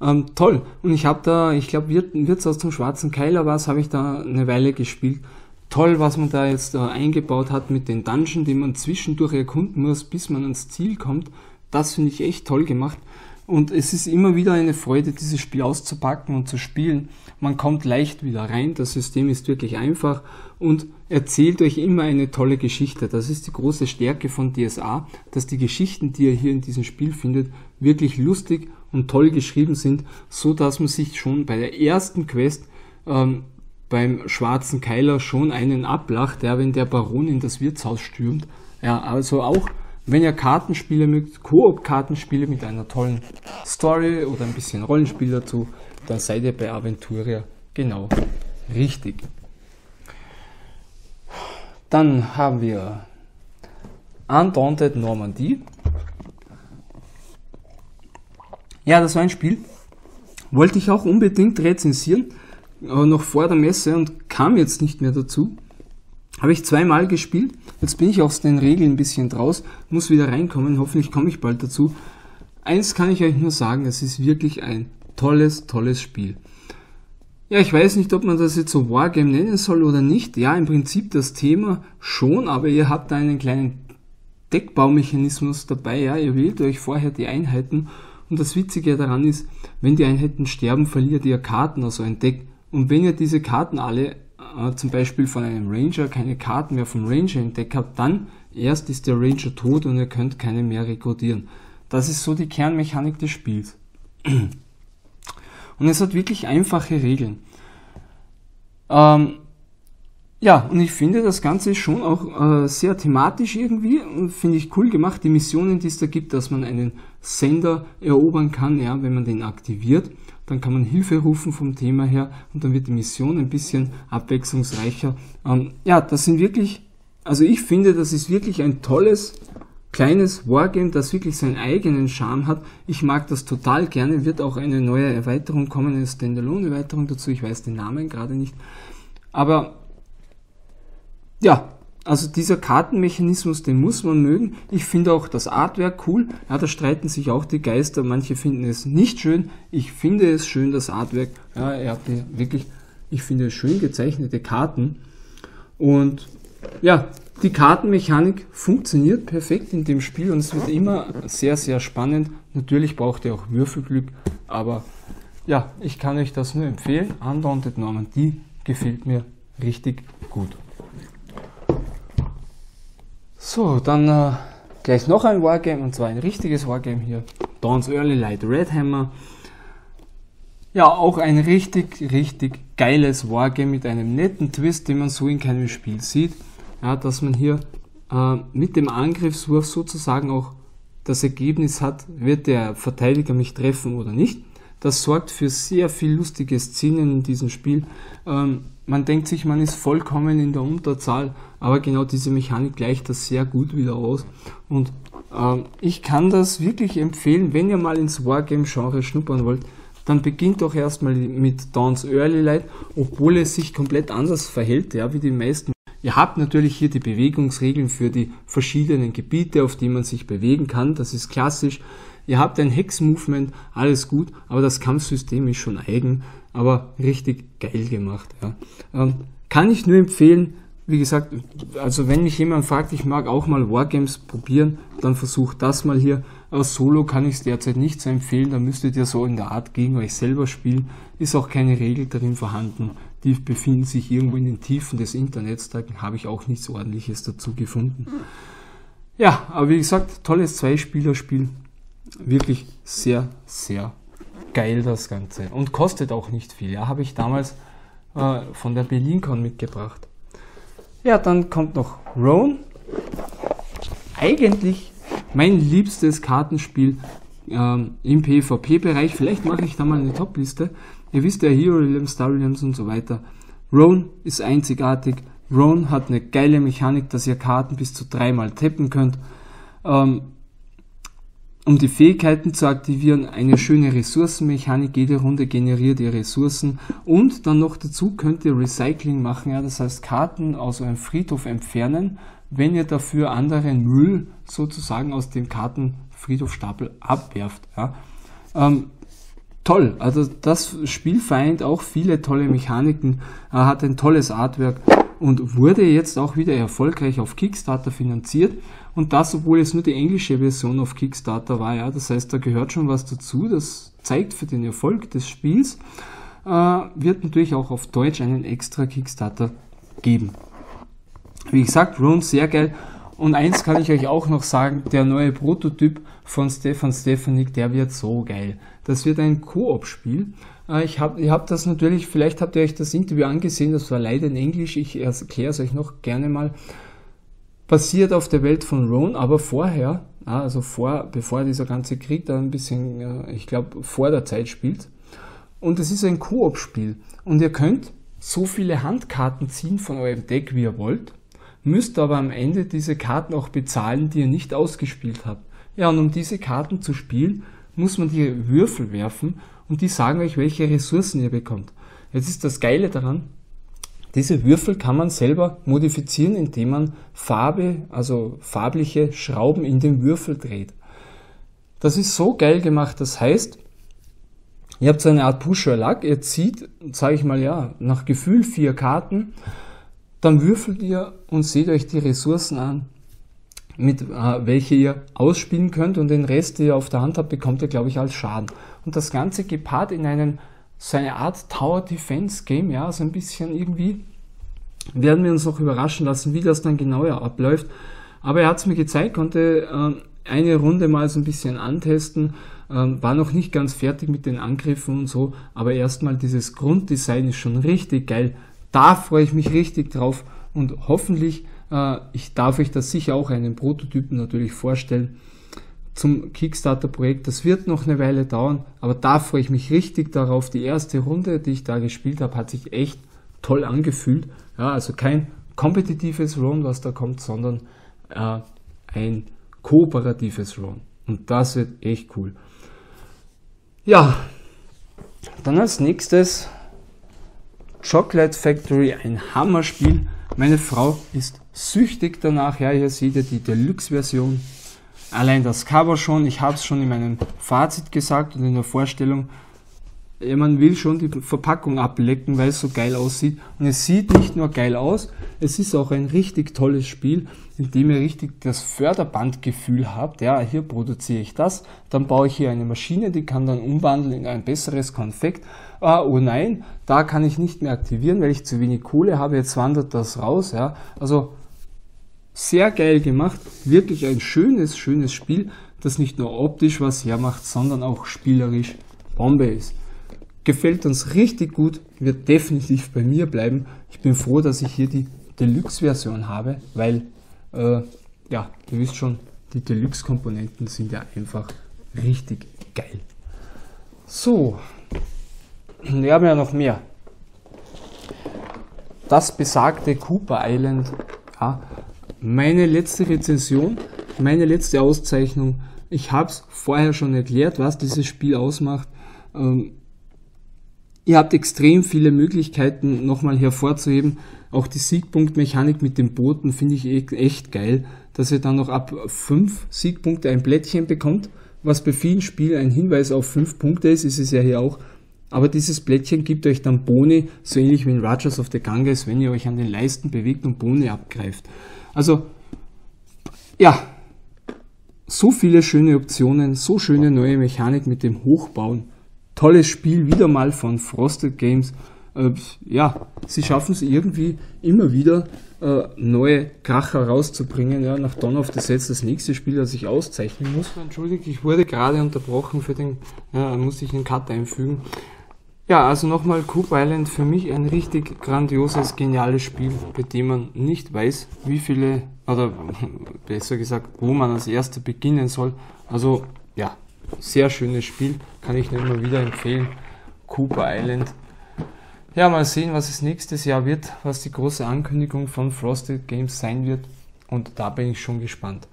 [SPEAKER 1] Ähm, toll. Und ich habe da, ich glaube, Wirts aus dem schwarzen Keiler was, habe ich da eine Weile gespielt toll, was man da jetzt äh, eingebaut hat mit den Dungeon, die man zwischendurch erkunden muss, bis man ans Ziel kommt. Das finde ich echt toll gemacht. Und es ist immer wieder eine Freude, dieses Spiel auszupacken und zu spielen. Man kommt leicht wieder rein, das System ist wirklich einfach und erzählt euch immer eine tolle Geschichte. Das ist die große Stärke von DSA, dass die Geschichten, die ihr hier in diesem Spiel findet, wirklich lustig und toll geschrieben sind, so dass man sich schon bei der ersten Quest ähm, beim schwarzen Keiler schon einen ablacht, ja, wenn der Baron in das Wirtshaus stürmt. Ja, also auch wenn ihr Kartenspiele mögt, Koop-Kartenspiele mit einer tollen Story oder ein bisschen Rollenspiel dazu, dann seid ihr bei Aventuria genau richtig. Dann haben wir Undaunted Normandie. Ja, das war ein Spiel, wollte ich auch unbedingt rezensieren noch vor der Messe und kam jetzt nicht mehr dazu. Habe ich zweimal gespielt. Jetzt bin ich aus den Regeln ein bisschen draus, muss wieder reinkommen. Hoffentlich komme ich bald dazu. Eins kann ich euch nur sagen, es ist wirklich ein tolles, tolles Spiel. Ja, ich weiß nicht, ob man das jetzt so Wargame nennen soll oder nicht. Ja, im Prinzip das Thema schon, aber ihr habt da einen kleinen Deckbaumechanismus dabei. Ja, ihr wählt euch vorher die Einheiten und das Witzige daran ist, wenn die Einheiten sterben, verliert ihr Karten, also ein Deck. Und wenn ihr diese Karten alle, äh, zum Beispiel von einem Ranger, keine Karten mehr vom Ranger entdeckt habt, dann erst ist der Ranger tot und ihr könnt keine mehr rekrutieren. Das ist so die Kernmechanik des Spiels. Und es hat wirklich einfache Regeln. Ähm, ja, und ich finde, das Ganze schon auch äh, sehr thematisch irgendwie und finde ich cool gemacht. Die Missionen, die es da gibt, dass man einen Sender erobern kann, ja, wenn man den aktiviert dann kann man Hilfe rufen vom Thema her und dann wird die Mission ein bisschen abwechslungsreicher. Ähm, ja, das sind wirklich, also ich finde, das ist wirklich ein tolles, kleines Wargame, das wirklich seinen eigenen Charme hat. Ich mag das total gerne, wird auch eine neue Erweiterung kommen, eine Standalone-Erweiterung dazu, ich weiß den Namen gerade nicht. Aber ja, also dieser Kartenmechanismus, den muss man mögen. Ich finde auch das Artwork cool. Ja, da streiten sich auch die Geister. Manche finden es nicht schön. Ich finde es schön, das Artwork. Ja, er hat wirklich, ich finde, schön gezeichnete Karten. Und ja, die Kartenmechanik funktioniert perfekt in dem Spiel und es wird immer sehr, sehr spannend. Natürlich braucht ihr auch Würfelglück, aber ja, ich kann euch das nur empfehlen. Undaunted Normandie gefällt mir richtig gut. So, dann äh, gleich noch ein Wargame und zwar ein richtiges Wargame hier. Dawn's Early Light Red Hammer. Ja, auch ein richtig, richtig geiles Wargame mit einem netten Twist, den man so in keinem Spiel sieht. Ja, dass man hier äh, mit dem Angriffswurf sozusagen auch das Ergebnis hat, wird der Verteidiger mich treffen oder nicht. Das sorgt für sehr viel lustige Szenen in diesem Spiel. Ähm, man denkt sich, man ist vollkommen in der Unterzahl, aber genau diese Mechanik gleicht das sehr gut wieder aus. Und äh, ich kann das wirklich empfehlen, wenn ihr mal ins Wargame-Genre schnuppern wollt dann beginnt doch erstmal mit Dawn's Early Light, obwohl es sich komplett anders verhält, ja, wie die meisten. Ihr habt natürlich hier die Bewegungsregeln für die verschiedenen Gebiete, auf die man sich bewegen kann, das ist klassisch. Ihr habt ein Hex-Movement, alles gut, aber das Kampfsystem ist schon eigen, aber richtig geil gemacht. Ja. Ähm, kann ich nur empfehlen, wie gesagt, also wenn mich jemand fragt, ich mag auch mal Wargames probieren, dann versucht das mal hier. Aus Solo kann ich es derzeit nicht so empfehlen, da müsstet ihr so in der Art gegen euch selber spielen. Ist auch keine Regel darin vorhanden. Die befinden sich irgendwo in den Tiefen des Internets, da habe ich auch nichts ordentliches dazu gefunden. Ja, aber wie gesagt, tolles Zweispielerspiel. Wirklich sehr, sehr geil das Ganze. Und kostet auch nicht viel. Ja, habe ich damals äh, von der BerlinCon mitgebracht. Ja, dann kommt noch Roan. Eigentlich mein liebstes Kartenspiel ähm, im PvP-Bereich. Vielleicht mache ich da mal eine Top-Liste. Ihr wisst ja, Hero Realms, Star Realms und so weiter. Roan ist einzigartig. Roan hat eine geile Mechanik, dass ihr Karten bis zu dreimal tappen könnt. Ähm, um die Fähigkeiten zu aktivieren, eine schöne Ressourcenmechanik. Jede Runde generiert ihr Ressourcen. Und dann noch dazu könnt ihr Recycling machen. Ja, das heißt Karten aus eurem Friedhof entfernen, wenn ihr dafür anderen Müll sozusagen aus dem Kartenfriedhofstapel abwerft. Ja. Ähm, toll, also das Spiel vereint auch viele tolle Mechaniken, äh, hat ein tolles Artwork und wurde jetzt auch wieder erfolgreich auf Kickstarter finanziert. Und das, obwohl es nur die englische Version auf Kickstarter war. Ja, das heißt, da gehört schon was dazu. Das zeigt für den Erfolg des Spiels. Äh, wird natürlich auch auf Deutsch einen extra Kickstarter geben. Wie gesagt, Rune sehr geil. Und eins kann ich euch auch noch sagen, der neue Prototyp von Stefan Stefanik, der wird so geil. Das wird ein Koop-Spiel. Äh, ich habe ich hab das natürlich, vielleicht habt ihr euch das Interview angesehen, das war leider in Englisch, ich erkläre es euch noch gerne mal. Basiert auf der Welt von Roan, aber vorher, also vor, bevor dieser ganze Krieg da ein bisschen, äh, ich glaube, vor der Zeit spielt. Und es ist ein Koop-Spiel. Und ihr könnt so viele Handkarten ziehen von eurem Deck, wie ihr wollt, müsst aber am Ende diese Karten auch bezahlen, die ihr nicht ausgespielt habt. Ja, und um diese Karten zu spielen, muss man die Würfel werfen und die sagen euch, welche Ressourcen ihr bekommt. Jetzt ist das Geile daran, diese Würfel kann man selber modifizieren, indem man Farbe, also farbliche Schrauben in den Würfel dreht. Das ist so geil gemacht, das heißt, ihr habt so eine Art Pusher Luck, ihr zieht, sage ich mal ja, nach Gefühl vier Karten, dann würfelt ihr und seht euch die Ressourcen an, mit äh, welche ihr ausspielen könnt und den Rest, den ihr auf der Hand habt, bekommt ihr, glaube ich, als Schaden. Und das Ganze gepaart in einen, so eine Art Tower Defense Game, ja, so ein bisschen irgendwie, werden wir uns noch überraschen lassen, wie das dann genauer abläuft. Aber er hat es mir gezeigt, konnte äh, eine Runde mal so ein bisschen antesten, äh, war noch nicht ganz fertig mit den Angriffen und so, aber erstmal dieses Grunddesign ist schon richtig geil. Da freue ich mich richtig drauf und hoffentlich äh, ich darf euch das sicher auch einen Prototypen natürlich vorstellen zum Kickstarter-Projekt. Das wird noch eine Weile dauern, aber da freue ich mich richtig darauf. Die erste Runde, die ich da gespielt habe, hat sich echt toll angefühlt. Ja, also kein kompetitives Run, was da kommt, sondern äh, ein kooperatives Run. Und das wird echt cool. Ja, dann als nächstes Chocolate Factory, ein Hammerspiel. Meine Frau ist süchtig danach. Ja, hier seht ihr die Deluxe-Version. Allein das Cover schon. Ich habe es schon in meinem Fazit gesagt und in der Vorstellung. Man will schon die Verpackung ablecken, weil es so geil aussieht. Und es sieht nicht nur geil aus, es ist auch ein richtig tolles Spiel, in dem ihr richtig das Förderbandgefühl habt. Ja, hier produziere ich das, dann baue ich hier eine Maschine, die kann dann umwandeln in ein besseres Konfekt. Ah, oh nein, da kann ich nicht mehr aktivieren, weil ich zu wenig Kohle habe, jetzt wandert das raus. Ja, also sehr geil gemacht. Wirklich ein schönes, schönes Spiel, das nicht nur optisch was hermacht, sondern auch spielerisch Bombe ist. Gefällt uns richtig gut, wird definitiv bei mir bleiben. Ich bin froh, dass ich hier die Deluxe-Version habe, weil, äh, ja, ihr wisst schon, die Deluxe-Komponenten sind ja einfach richtig geil. So, wir haben ja noch mehr. Das besagte Cooper Island, ja, meine letzte Rezension, meine letzte Auszeichnung. Ich habe es vorher schon erklärt, was dieses Spiel ausmacht. Ähm, ihr habt extrem viele Möglichkeiten nochmal hervorzuheben. Auch die Siegpunktmechanik mit den Booten finde ich e-, echt geil, dass ihr dann noch ab 5 Siegpunkte ein Blättchen bekommt, was bei vielen Spielen ein Hinweis auf 5 Punkte ist, ist es ja hier auch. Aber dieses Blättchen gibt euch dann Boni, so ähnlich wie in Rogers of the Ganges, wenn ihr euch an den Leisten bewegt und Boni abgreift. Also, ja, so viele schöne Optionen, so schöne neue Mechanik mit dem Hochbauen. Tolles Spiel, wieder mal von Frosted Games. Äh, ja, sie schaffen es irgendwie immer wieder äh, neue Kracher rauszubringen. Ja, nach Dawn of the Sets das nächste Spiel, das ich auszeichnen muss. Entschuldigt, ich wurde gerade unterbrochen für den, ja, musste ich einen Cut einfügen. Ja, also nochmal Coop Island für mich ein richtig grandioses, geniales Spiel, bei dem man nicht weiß, wie viele, oder besser gesagt, wo man als erster beginnen soll. Also ja, sehr schönes Spiel, kann ich nur immer wieder empfehlen. Cooper Island. Ja, mal sehen, was es nächstes Jahr wird, was die große Ankündigung von Frosted Games sein wird. Und da bin ich schon gespannt.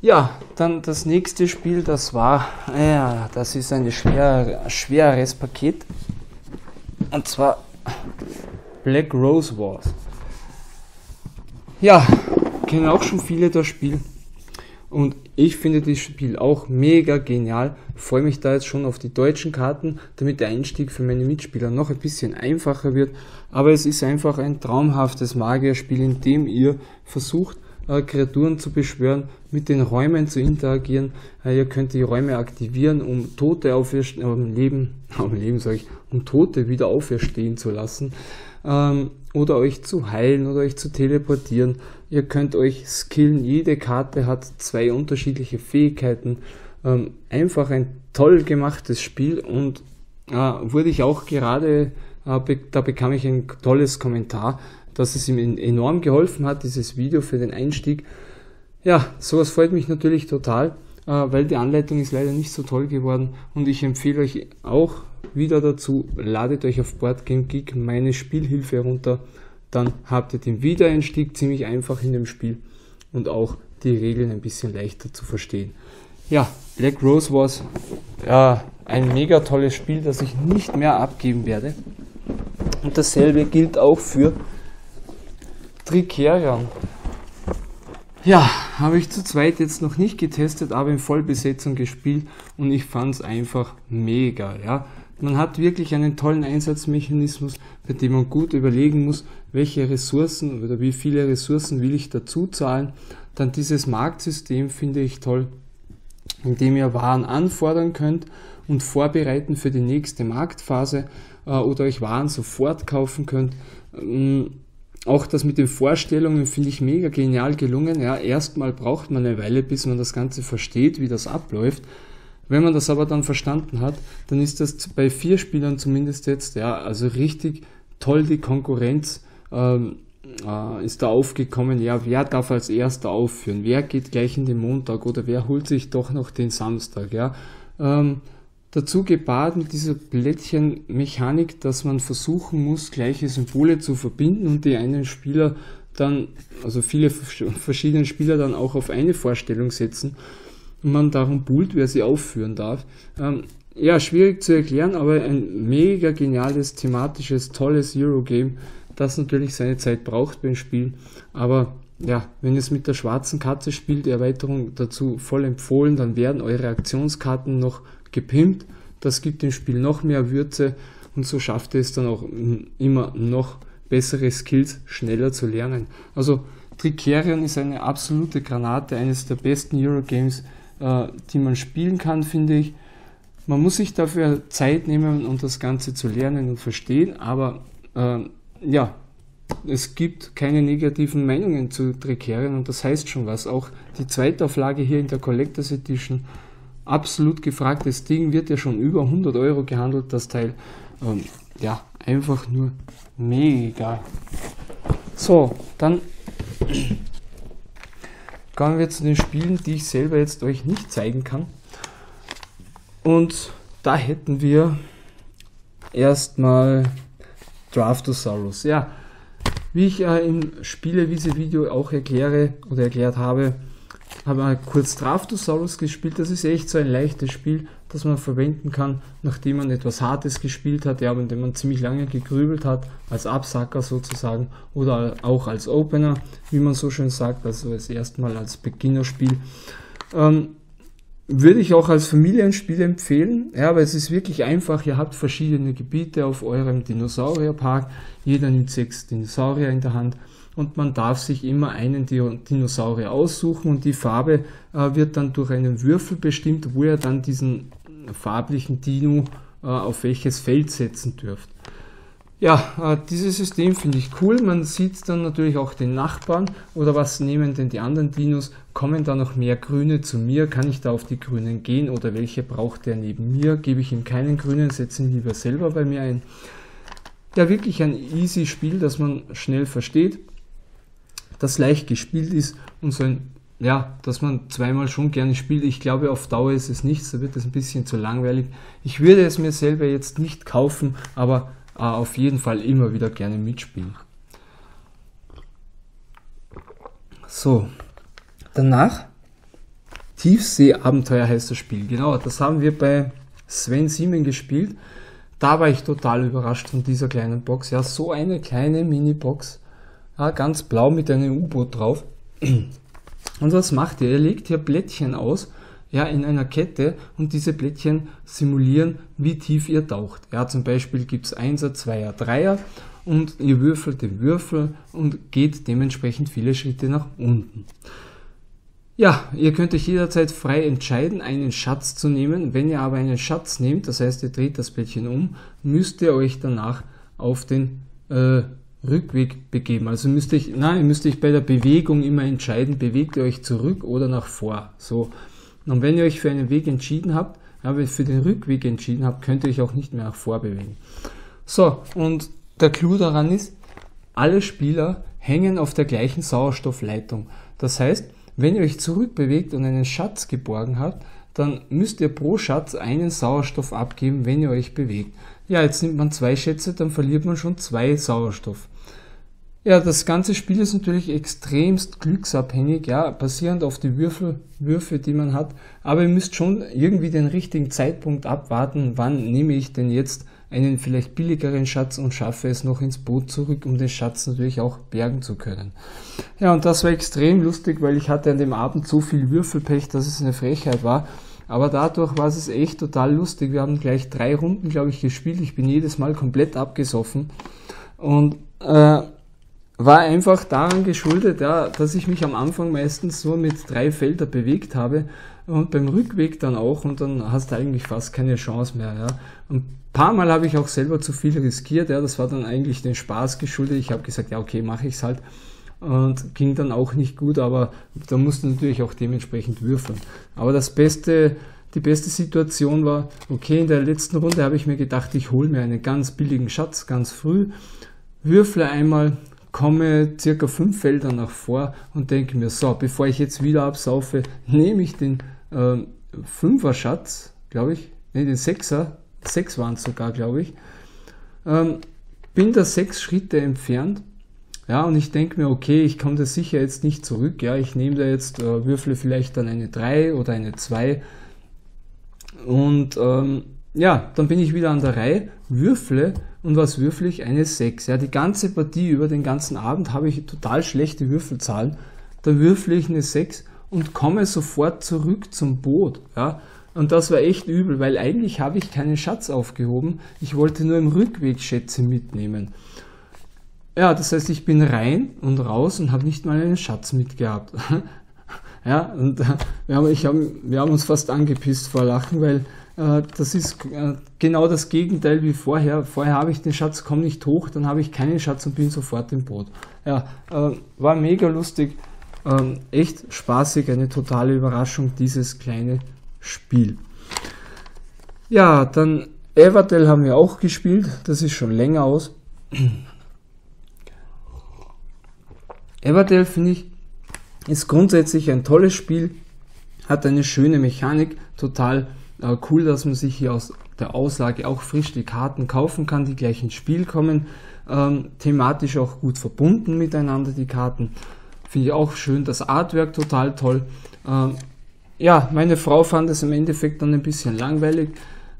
[SPEAKER 1] Ja, dann das nächste Spiel, das war, ja, das ist ein schwer, schweres Paket. Und zwar Black Rose Wars. Ja, kennen auch schon viele das Spiel. Und ich finde das Spiel auch mega genial. Freue mich da jetzt schon auf die deutschen Karten, damit der Einstieg für meine Mitspieler noch ein bisschen einfacher wird. Aber es ist einfach ein traumhaftes Magierspiel, in dem ihr versucht, äh, Kreaturen zu beschwören, mit den Räumen zu interagieren. Äh, ihr könnt die Räume aktivieren, um Tote auferstehen, um Leben, um Leben sage ich, um Tote wieder auferstehen zu lassen. Ähm, oder euch zu heilen oder euch zu teleportieren. Ihr könnt euch skillen. Jede Karte hat zwei unterschiedliche Fähigkeiten. Ähm, einfach ein toll gemachtes Spiel und äh, wurde ich auch gerade, äh, be da bekam ich ein tolles Kommentar dass es ihm enorm geholfen hat, dieses Video für den Einstieg. Ja, sowas freut mich natürlich total, äh, weil die Anleitung ist leider nicht so toll geworden und ich empfehle euch auch wieder dazu, ladet euch auf Boardgame Geek meine Spielhilfe herunter, dann habt ihr den Wiedereinstieg ziemlich einfach in dem Spiel und auch die Regeln ein bisschen leichter zu verstehen. Ja, Black Rose Wars, ja, ein mega tolles Spiel, das ich nicht mehr abgeben werde. Und dasselbe gilt auch für Tricerion. Ja, habe ich zu zweit jetzt noch nicht getestet, aber in Vollbesetzung gespielt und ich fand es einfach mega. Ja. Man hat wirklich einen tollen Einsatzmechanismus, bei dem man gut überlegen muss, welche Ressourcen oder wie viele Ressourcen will ich dazu zahlen. Dann dieses Marktsystem finde ich toll, indem ihr Waren anfordern könnt und vorbereiten für die nächste Marktphase äh, oder euch Waren sofort kaufen könnt. Ähm, auch das mit den Vorstellungen finde ich mega genial gelungen. Ja, erstmal braucht man eine Weile, bis man das Ganze versteht, wie das abläuft. Wenn man das aber dann verstanden hat, dann ist das bei vier Spielern zumindest jetzt, ja, also richtig toll die Konkurrenz ähm, äh, ist da aufgekommen. Ja, wer darf als erster aufführen? Wer geht gleich in den Montag oder wer holt sich doch noch den Samstag? Ja, ähm, Dazu gepaart mit dieser Blättchenmechanik, dass man versuchen muss, gleiche Symbole zu verbinden und die einen Spieler dann, also viele verschiedene Spieler dann auch auf eine Vorstellung setzen man darum buhlt, wer sie aufführen darf. Ähm, ja, schwierig zu erklären, aber ein mega geniales, thematisches, tolles Eurogame, das natürlich seine Zeit braucht beim Spiel. Aber ja, wenn ihr es mit der schwarzen Katze spielt, die Erweiterung dazu voll empfohlen, dann werden eure Aktionskarten noch gepimpt. Das gibt dem Spiel noch mehr Würze und so schafft es dann auch immer noch bessere Skills schneller zu lernen. Also Tricerion ist eine absolute Granate, eines der besten Eurogames, äh, die man spielen kann, finde ich. Man muss sich dafür Zeit nehmen, um das Ganze zu lernen und verstehen, aber äh, ja, es gibt keine negativen Meinungen zu Trekerien und das heißt schon was. Auch die zweite Auflage hier in der Collectors Edition, absolut gefragtes Ding, wird ja schon über 100 Euro gehandelt, das Teil. Ähm, ja, einfach nur mega. So, dann kommen wir zu den Spielen, die ich selber jetzt euch nicht zeigen kann. Und da hätten wir erstmal Draftosaurus. Ja, wie ich äh, im Spielewiese-Video auch erkläre oder erklärt habe, habe ich kurz Draftosaurus gespielt. Das ist echt so ein leichtes Spiel, das man verwenden kann, nachdem man etwas Hartes gespielt hat, ja, indem man ziemlich lange gegrübelt hat, als Absacker sozusagen oder auch als Opener, wie man so schön sagt, also das erste Mal als Beginnerspiel. Ähm, würde ich auch als Familienspiel empfehlen, ja, aber es ist wirklich einfach. Ihr habt verschiedene Gebiete auf eurem Dinosaurierpark. Jeder nimmt sechs Dinosaurier in der Hand und man darf sich immer einen Dinosaurier aussuchen und die Farbe äh, wird dann durch einen Würfel bestimmt, wo ihr dann diesen farblichen Dino äh, auf welches Feld setzen dürft. Ja, äh, dieses System finde ich cool. Man sieht dann natürlich auch den Nachbarn oder was nehmen denn die anderen Dinos. Kommen da noch mehr Grüne zu mir? Kann ich da auf die Grünen gehen oder welche braucht der neben mir? Gebe ich ihm keinen Grünen, setze ihn lieber selber bei mir ein. Ja, wirklich ein easy Spiel, das man schnell versteht, das leicht gespielt ist und so ein, ja, dass man zweimal schon gerne spielt. Ich glaube, auf Dauer ist es nichts, da wird es ein bisschen zu langweilig. Ich würde es mir selber jetzt nicht kaufen, aber äh, auf jeden Fall immer wieder gerne mitspielen. So, danach Tiefseeabenteuer heißt das Spiel. Genau, das haben wir bei Sven Siemen gespielt. Da war ich total überrascht von dieser kleinen Box. Ja, so eine kleine Mini-Box. Ja, ganz blau mit einem U-Boot drauf. Und was macht ihr? Ihr legt hier Blättchen aus ja, in einer Kette und diese Blättchen simulieren, wie tief ihr taucht. Ja, zum Beispiel gibt's Einser, Zweier, Dreier und ihr würfelt den Würfel und geht dementsprechend viele Schritte nach unten. Ja, ihr könnt euch jederzeit frei entscheiden, einen Schatz zu nehmen. Wenn ihr aber einen Schatz nehmt, das heißt ihr dreht das Blättchen um, müsst ihr euch danach auf den äh, Rückweg begeben. Also müsst ihr, nein, müsst ihr euch bei der Bewegung immer entscheiden, bewegt ihr euch zurück oder nach vor. So, und wenn ihr euch für einen Weg entschieden habt, aber für den Rückweg entschieden habt, könnt ihr euch auch nicht mehr nach vorbewegen. So, und der Clou daran ist, alle Spieler hängen auf der gleichen Sauerstoffleitung. Das heißt, wenn ihr euch zurückbewegt und einen Schatz geborgen habt, dann müsst ihr pro Schatz einen Sauerstoff abgeben, wenn ihr euch bewegt. Ja, jetzt nimmt man zwei Schätze, dann verliert man schon zwei Sauerstoff. Ja, das ganze Spiel ist natürlich extremst glücksabhängig, ja, basierend auf die Würfel, Würfe, die man hat. Aber ihr müsst schon irgendwie den richtigen Zeitpunkt abwarten, wann nehme ich denn jetzt einen vielleicht billigeren Schatz und schaffe es noch ins Boot zurück, um den Schatz natürlich auch bergen zu können. Ja, und das war extrem lustig, weil ich hatte an dem Abend so viel Würfelpech, dass es eine Frechheit war. Aber dadurch war es echt total lustig. Wir haben gleich drei Runden, glaube ich, gespielt. Ich bin jedes Mal komplett abgesoffen. Und äh, war einfach daran geschuldet, ja, dass ich mich am Anfang meistens nur mit drei Felder bewegt habe und beim Rückweg dann auch und dann hast du eigentlich fast keine Chance mehr. Ja. ein paar Mal habe ich auch selber zu viel riskiert, ja, das war dann eigentlich den Spaß geschuldet. Ich habe gesagt, ja okay, mache ich es halt und ging dann auch nicht gut, aber da musste natürlich auch dementsprechend würfeln. Aber das beste die beste Situation war, okay, in der letzten Runde habe ich mir gedacht, ich hole mir einen ganz billigen Schatz ganz früh, würfle einmal, komme circa fünf Felder nach vor und denke mir, so, bevor ich jetzt wieder absaufe, nehme ich den äh, Fünfer Schatz, glaube ich, ne, den Sechser, sechs waren es sogar, glaube ich, ähm, bin da sechs Schritte entfernt, ja, und ich denke mir, okay, ich komme da sicher jetzt nicht zurück, ja, ich nehme da jetzt, äh, würfle vielleicht dann eine 3 oder eine 2 und ähm, ja, dann bin ich wieder an der Reihe, würfle und was würfel ich? Eine 6. Ja, die ganze Partie über den ganzen Abend habe ich total schlechte Würfelzahlen. Da würfle ich eine 6 und komme sofort zurück zum Boot. Ja, und das war echt übel, weil eigentlich habe ich keinen Schatz aufgehoben. Ich wollte nur im Rückweg Schätze mitnehmen. Ja, das heißt, ich bin rein und raus und habe nicht mal einen Schatz mitgehabt. ja, und wir haben, ich hab, wir haben uns fast angepisst vor Lachen, weil Äh, das ist äh, genau das Gegenteil wie vorher. Vorher habe ich den Schatz, komm nicht hoch, dann habe ich keinen Schatz und bin sofort im Boot. Ja, äh, war mega lustig, ähm, echt spaßig, eine totale Überraschung, dieses kleine Spiel. Ja, dann Everdell haben wir auch gespielt, das ist schon länger aus. Everdell finde ich ist grundsätzlich ein tolles Spiel, hat eine schöne Mechanik, total äh, cool, dass man sich hier aus der Auslage auch frisch die Karten kaufen kann, die gleich ins Spiel kommen. Ähm, thematisch auch gut verbunden miteinander, die Karten. Finde ich auch schön. Das Artwork total toll. Ähm, ja, meine Frau fand es im Endeffekt dann ein bisschen langweilig.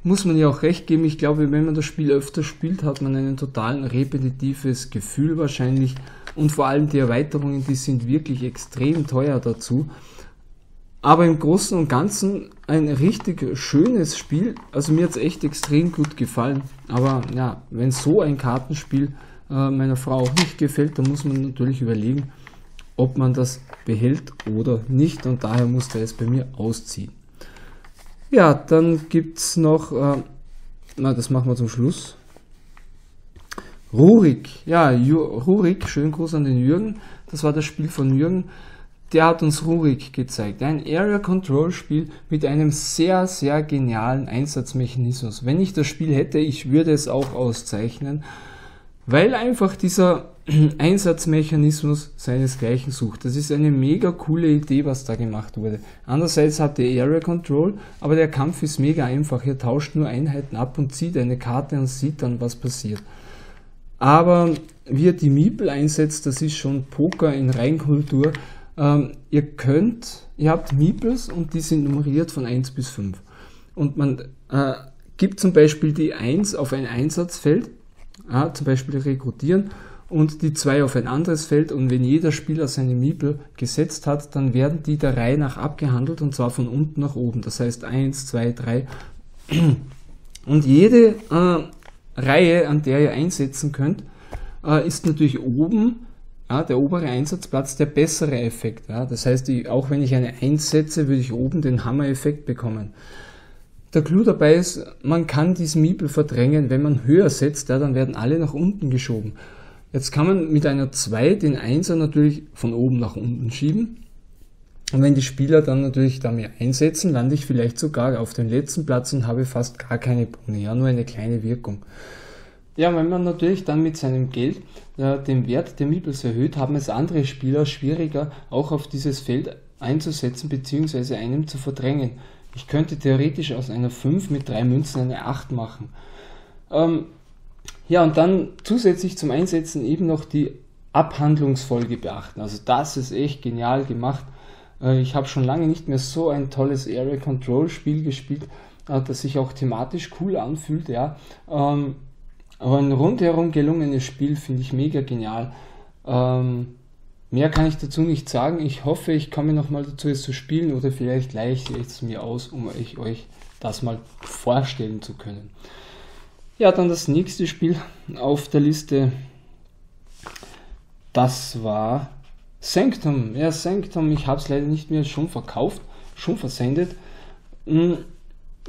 [SPEAKER 1] Muss man ihr auch recht geben. Ich glaube, wenn man das Spiel öfter spielt, hat man ein total repetitives Gefühl wahrscheinlich. Und vor allem die Erweiterungen, die sind wirklich extrem teuer dazu. Aber im Großen und Ganzen ein richtig schönes Spiel. Also mir hat es echt extrem gut gefallen. Aber ja, wenn so ein Kartenspiel äh, meiner Frau auch nicht gefällt, dann muss man natürlich überlegen, ob man das behält oder nicht. Und daher musste es bei mir ausziehen. Ja, dann gibt es noch, äh, na, das machen wir zum Schluss. Rurik, ja, Rurik, schönen Gruß an den Jürgen. Das war das Spiel von Jürgen der hat uns Rurik gezeigt. Ein Area Control Spiel mit einem sehr, sehr genialen Einsatzmechanismus. Wenn ich das Spiel hätte, ich würde es auch auszeichnen, weil einfach dieser Einsatzmechanismus seinesgleichen sucht. Das ist eine mega coole Idee, was da gemacht wurde. Andererseits hat der Area Control, aber der Kampf ist mega einfach. Er tauscht nur Einheiten ab und zieht eine Karte und sieht dann, was passiert. Aber wie er die Miepel einsetzt, das ist schon Poker in Reinkultur. Ähm, ihr könnt, ihr habt Meeples und die sind nummeriert von 1 bis 5. Und man äh, gibt zum Beispiel die 1 auf ein Einsatzfeld, äh, zum Beispiel rekrutieren, und die 2 auf ein anderes Feld. Und wenn jeder Spieler seine Meeple gesetzt hat, dann werden die der Reihe nach abgehandelt und zwar von unten nach oben. Das heißt 1, 2, 3. Und jede äh, Reihe, an der ihr einsetzen könnt, äh, ist natürlich oben ja, der obere Einsatzplatz der bessere Effekt. Ja. Das heißt, ich, auch wenn ich eine 1 setze, würde ich oben den Hammer-Effekt bekommen. Der Clou dabei ist, man kann diesen Miebel verdrängen, wenn man höher setzt, ja, dann werden alle nach unten geschoben. Jetzt kann man mit einer 2 den 1er natürlich von oben nach unten schieben. Und wenn die Spieler dann natürlich da mehr einsetzen, lande ich vielleicht sogar auf dem letzten Platz und habe fast gar keine Boni, ja, nur eine kleine Wirkung. Ja, wenn man natürlich dann mit seinem Geld äh, den Wert der Meeples erhöht, haben es andere Spieler schwieriger, auch auf dieses Feld einzusetzen bzw. einem zu verdrängen. Ich könnte theoretisch aus einer 5 mit drei Münzen eine 8 machen. Ähm, ja, und dann zusätzlich zum Einsetzen eben noch die Abhandlungsfolge beachten. Also das ist echt genial gemacht. Äh, ich habe schon lange nicht mehr so ein tolles Area Control Spiel gespielt, äh, das sich auch thematisch cool anfühlt. Ja. Ähm, aber ein rundherum gelungenes Spiel finde ich mega genial. Ähm, mehr kann ich dazu nicht sagen. Ich hoffe, ich komme nochmal dazu, es zu spielen oder vielleicht leihe ich es mir aus, um euch, euch das mal vorstellen zu können. Ja, dann das nächste Spiel auf der Liste. Das war Sanctum. Ja, Sanctum, ich habe es leider nicht mehr schon verkauft, schon versendet. Hm,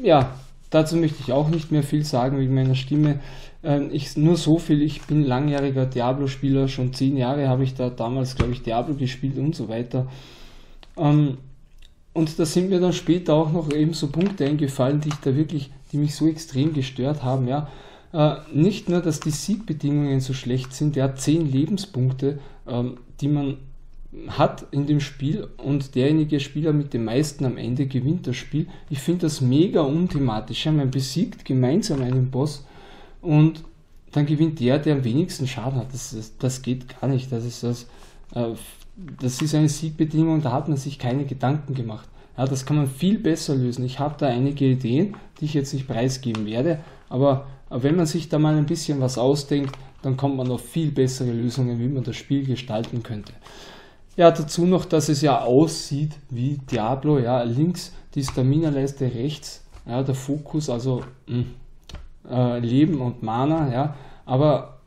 [SPEAKER 1] ja, dazu möchte ich auch nicht mehr viel sagen wegen meiner Stimme. Ähm, ich, nur so viel, ich bin langjähriger Diablo-Spieler, schon zehn Jahre habe ich da damals, glaube ich, Diablo gespielt und so weiter. Ähm, und da sind mir dann später auch noch eben so Punkte eingefallen, die ich da wirklich, die mich so extrem gestört haben, ja. Äh, nicht nur, dass die Siegbedingungen so schlecht sind, der hat zehn Lebenspunkte, ähm, die man hat in dem Spiel und derjenige Spieler mit den meisten am Ende gewinnt das Spiel. Ich finde das mega unthematisch. Ja, man besiegt gemeinsam einen Boss und dann gewinnt der, der am wenigsten Schaden hat. Das, das, das geht gar nicht. Das ist, das, äh, das ist eine Siegbedingung, da hat man sich keine Gedanken gemacht. Ja, das kann man viel besser lösen. Ich habe da einige Ideen, die ich jetzt nicht preisgeben werde, aber, aber wenn man sich da mal ein bisschen was ausdenkt, dann kommt man auf viel bessere Lösungen, wie man das Spiel gestalten könnte. Ja, dazu noch, dass es ja aussieht wie Diablo, ja, links die Stamina-Leiste, rechts ja, der Fokus, also mh, hm, äh, Leben und Mana, ja, aber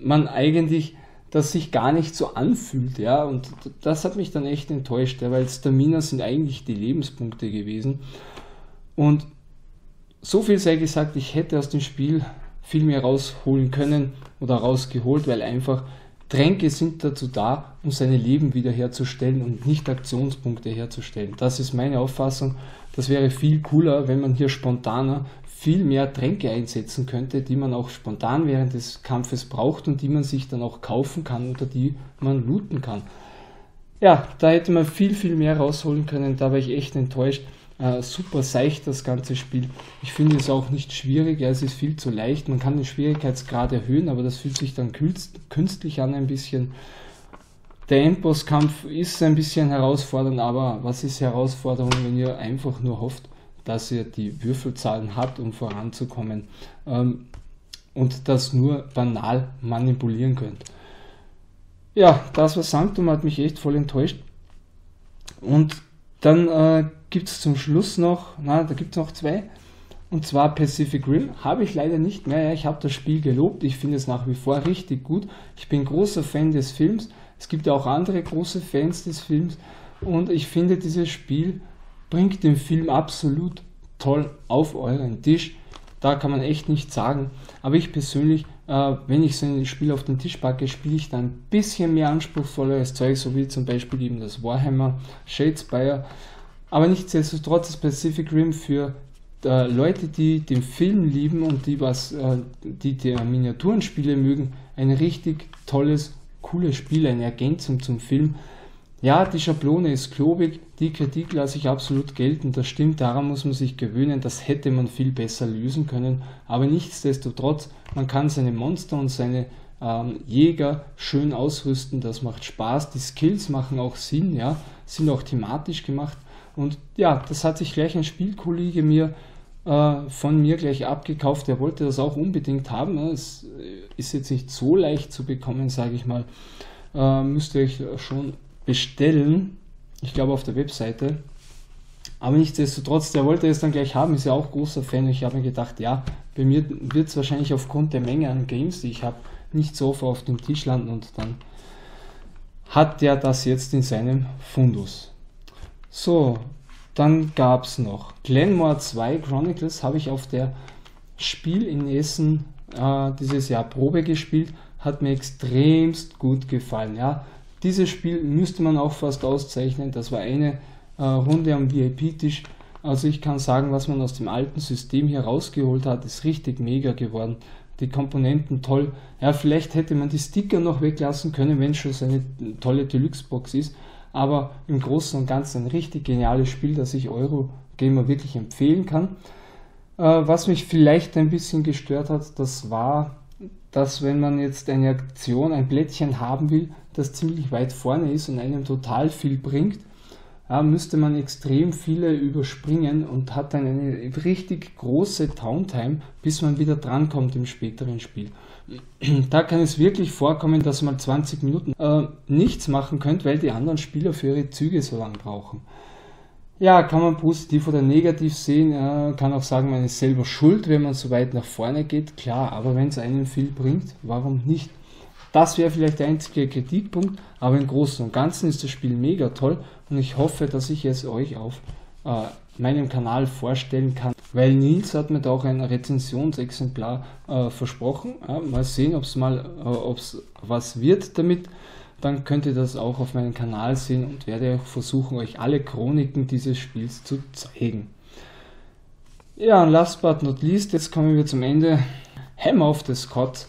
[SPEAKER 1] man eigentlich das sich gar nicht so anfühlt, ja, und das hat mich dann echt enttäuscht, ja, weil Stamina sind eigentlich die Lebenspunkte gewesen. Und so viel sei gesagt, ich hätte aus dem Spiel viel mehr rausholen können oder rausgeholt, weil einfach Tränke sind dazu da, um seine Leben wiederherzustellen und nicht Aktionspunkte herzustellen. Das ist meine Auffassung. Das wäre viel cooler, wenn man hier spontaner viel mehr Tränke einsetzen könnte, die man auch spontan während des Kampfes braucht und die man sich dann auch kaufen kann oder die man looten kann. Ja, da hätte man viel, viel mehr rausholen können. Da war ich echt enttäuscht. Äh, super seicht das ganze Spiel. Ich finde es auch nicht schwierig, ja, es ist viel zu leicht. Man kann den Schwierigkeitsgrad erhöhen, aber das fühlt sich dann künstlich an ein bisschen. Der Endbosskampf ist ein bisschen herausfordernd, aber was ist Herausforderung, wenn ihr einfach nur hofft, dass ihr die Würfelzahlen habt, um voranzukommen ähm, und das nur banal manipulieren könnt. Ja, das war Sanctum hat mich echt voll enttäuscht. Und dann äh, gibt es zum Schluss noch, na, da gibt es noch zwei. Und zwar Pacific Rim habe ich leider nicht mehr. Ja, ich habe das Spiel gelobt. Ich finde es nach wie vor richtig gut. Ich bin großer Fan des Films. Es gibt ja auch andere große Fans des Films. Und ich finde, dieses Spiel bringt den Film absolut toll auf euren Tisch. Da kann man echt nichts sagen. Aber ich persönlich, äh, wenn ich so ein Spiel auf den Tisch packe, spiele ich dann ein bisschen mehr anspruchsvolleres Zeug, so wie zum Beispiel eben das Warhammer Shadespire aber nichtsdestotrotz ist Pacific Rim für äh, Leute, die den Film lieben und die was, äh, die, die Miniaturenspiele mögen, ein richtig tolles, cooles Spiel, eine Ergänzung zum Film. Ja, die Schablone ist klobig, die Kritik lasse ich absolut gelten, das stimmt, daran muss man sich gewöhnen, das hätte man viel besser lösen können, aber nichtsdestotrotz, man kann seine Monster und seine ähm, Jäger schön ausrüsten, das macht Spaß, die Skills machen auch Sinn, ja, sind auch thematisch gemacht und ja, das hat sich gleich ein Spielkollege mir äh, von mir gleich abgekauft. Der wollte das auch unbedingt haben. Es ist jetzt nicht so leicht zu bekommen, sage ich mal. Äh, müsst ihr euch schon bestellen. Ich glaube auf der Webseite. Aber nichtsdestotrotz, der wollte es dann gleich haben, ist ja auch großer Fan. Ich habe mir gedacht, ja, bei mir wird es wahrscheinlich aufgrund der Menge an Games, die ich habe, nicht so auf dem Tisch landen und dann hat der das jetzt in seinem Fundus. So, dann gab es noch Glenmore 2 Chronicles, habe ich auf der Spiel in Essen äh, dieses Jahr Probe gespielt, hat mir extremst gut gefallen. Ja. Dieses Spiel müsste man auch fast auszeichnen, das war eine äh, Runde am VIP-Tisch. Also ich kann sagen, was man aus dem alten System hier rausgeholt hat, ist richtig mega geworden. Die Komponenten toll. Ja, vielleicht hätte man die Sticker noch weglassen können, wenn es schon so eine tolle Deluxe-Box ist aber im Großen und Ganzen ein richtig geniales Spiel, das ich Eurogamer wirklich empfehlen kann. Äh, was mich vielleicht ein bisschen gestört hat, das war, dass wenn man jetzt eine Aktion, ein Blättchen haben will, das ziemlich weit vorne ist und einem total viel bringt, ja, müsste man extrem viele überspringen und hat dann eine richtig große Downtime, bis man wieder drankommt im späteren Spiel. Da kann es wirklich vorkommen, dass man 20 Minuten äh, nichts machen könnt, weil die anderen Spieler für ihre Züge so lange brauchen. Ja, kann man positiv oder negativ sehen, äh, kann auch sagen, man ist selber schuld, wenn man so weit nach vorne geht, klar, aber wenn es einen viel bringt, warum nicht? Das wäre vielleicht der einzige Kritikpunkt, aber im Großen und Ganzen ist das Spiel mega toll und ich hoffe, dass ich es euch auf äh, meinem Kanal vorstellen kann, weil Nils hat mir da auch ein Rezensionsexemplar äh, versprochen. Ja, mal sehen, ob es mal, äh, ob's was wird damit. Dann könnt ihr das auch auf meinem Kanal sehen und werde auch versuchen, euch alle Chroniken dieses Spiels zu zeigen. Ja, und last but not least, jetzt kommen wir zum Ende. Hammer of the Scott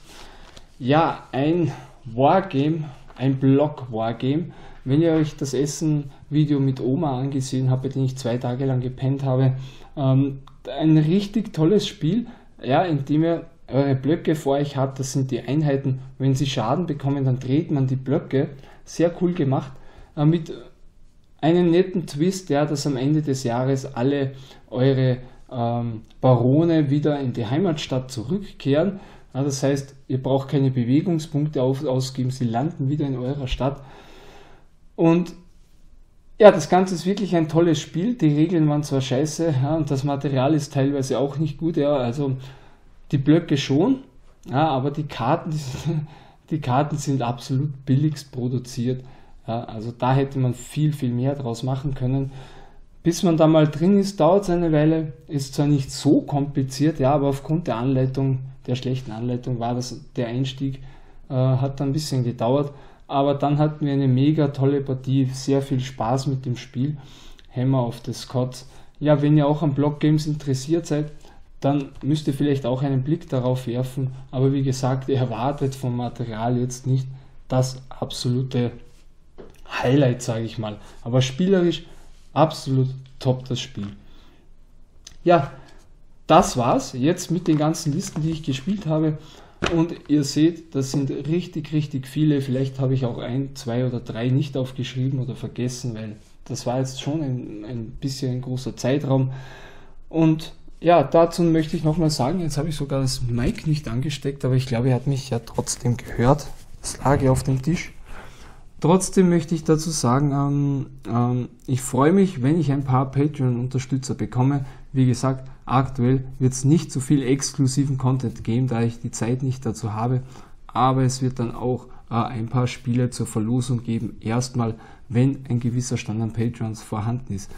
[SPEAKER 1] ja, ein Wargame, ein Block-Wargame. Wenn ihr euch das Essen-Video mit Oma angesehen habt, bei dem ich zwei Tage lang gepennt habe, ähm, ein richtig tolles Spiel, ja, in dem ihr eure Blöcke vor euch habt. Das sind die Einheiten. Wenn sie Schaden bekommen, dann dreht man die Blöcke. Sehr cool gemacht. Äh, mit einem netten Twist, ja, dass am Ende des Jahres alle eure ähm, Barone wieder in die Heimatstadt zurückkehren ja, das heißt, ihr braucht keine Bewegungspunkte auf, ausgeben, sie landen wieder in eurer Stadt. Und ja, das Ganze ist wirklich ein tolles Spiel. Die Regeln waren zwar scheiße ja, und das Material ist teilweise auch nicht gut. Ja, also die Blöcke schon, ja, aber die Karten, die, die Karten sind absolut billigst produziert. Ja, also da hätte man viel, viel mehr draus machen können. bis man da mal drin ist, dauert es eine Weile. Ist zwar nicht so kompliziert, ja, aber aufgrund der Anleitung, der schlechten Anleitung war das der Einstieg, äh, hat dann ein bisschen gedauert. Aber dann hatten wir eine mega tolle Partie, sehr viel Spaß mit dem Spiel. Hammer of the Scots. Ja, wenn ihr auch an Block Games interessiert seid, dann müsst ihr vielleicht auch einen Blick darauf werfen. Aber wie gesagt, ihr erwartet vom Material jetzt nicht das absolute Highlight, sage ich mal. Aber spielerisch absolut top das Spiel. Ja, das war's jetzt mit den ganzen Listen, die ich gespielt habe. Und ihr seht, das sind richtig, richtig viele. Vielleicht habe ich auch ein, zwei oder drei nicht aufgeschrieben oder vergessen, weil das war jetzt schon ein, ein bisschen ein großer Zeitraum. Und ja, dazu möchte ich nochmal sagen, jetzt habe ich sogar das Mic nicht angesteckt, aber ich glaube, er hat mich ja trotzdem gehört. Es lag ja auf dem Tisch. Trotzdem möchte ich dazu sagen, ähm, ähm, ich freue mich, wenn ich ein paar Patreon-Unterstützer bekomme. Wie gesagt, aktuell wird es nicht so viel exklusiven Content geben, da ich die Zeit nicht dazu habe. Aber es wird dann auch äh, ein paar Spiele zur Verlosung geben. Erstmal, wenn ein gewisser Stand an Patreons vorhanden ist.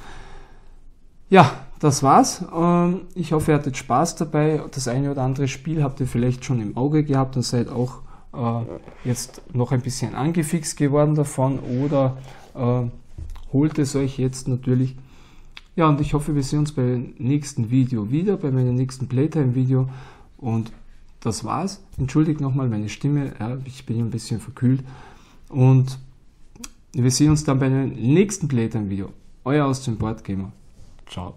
[SPEAKER 1] Ja, das war's. Ähm, ich hoffe, ihr hattet Spaß dabei. Das eine oder andere Spiel habt ihr vielleicht schon im Auge gehabt und seid auch äh, jetzt noch ein bisschen angefixt geworden davon oder äh, holt es euch jetzt natürlich. Ja, und ich hoffe, wir sehen uns beim nächsten Video wieder, bei meinem nächsten Playtime-Video. Und das war's. Entschuldigt nochmal meine Stimme, ja, ich bin ein bisschen verkühlt. Und wir sehen uns dann bei einem nächsten Playtime-Video. Euer aus dem Boardgamer. Ciao.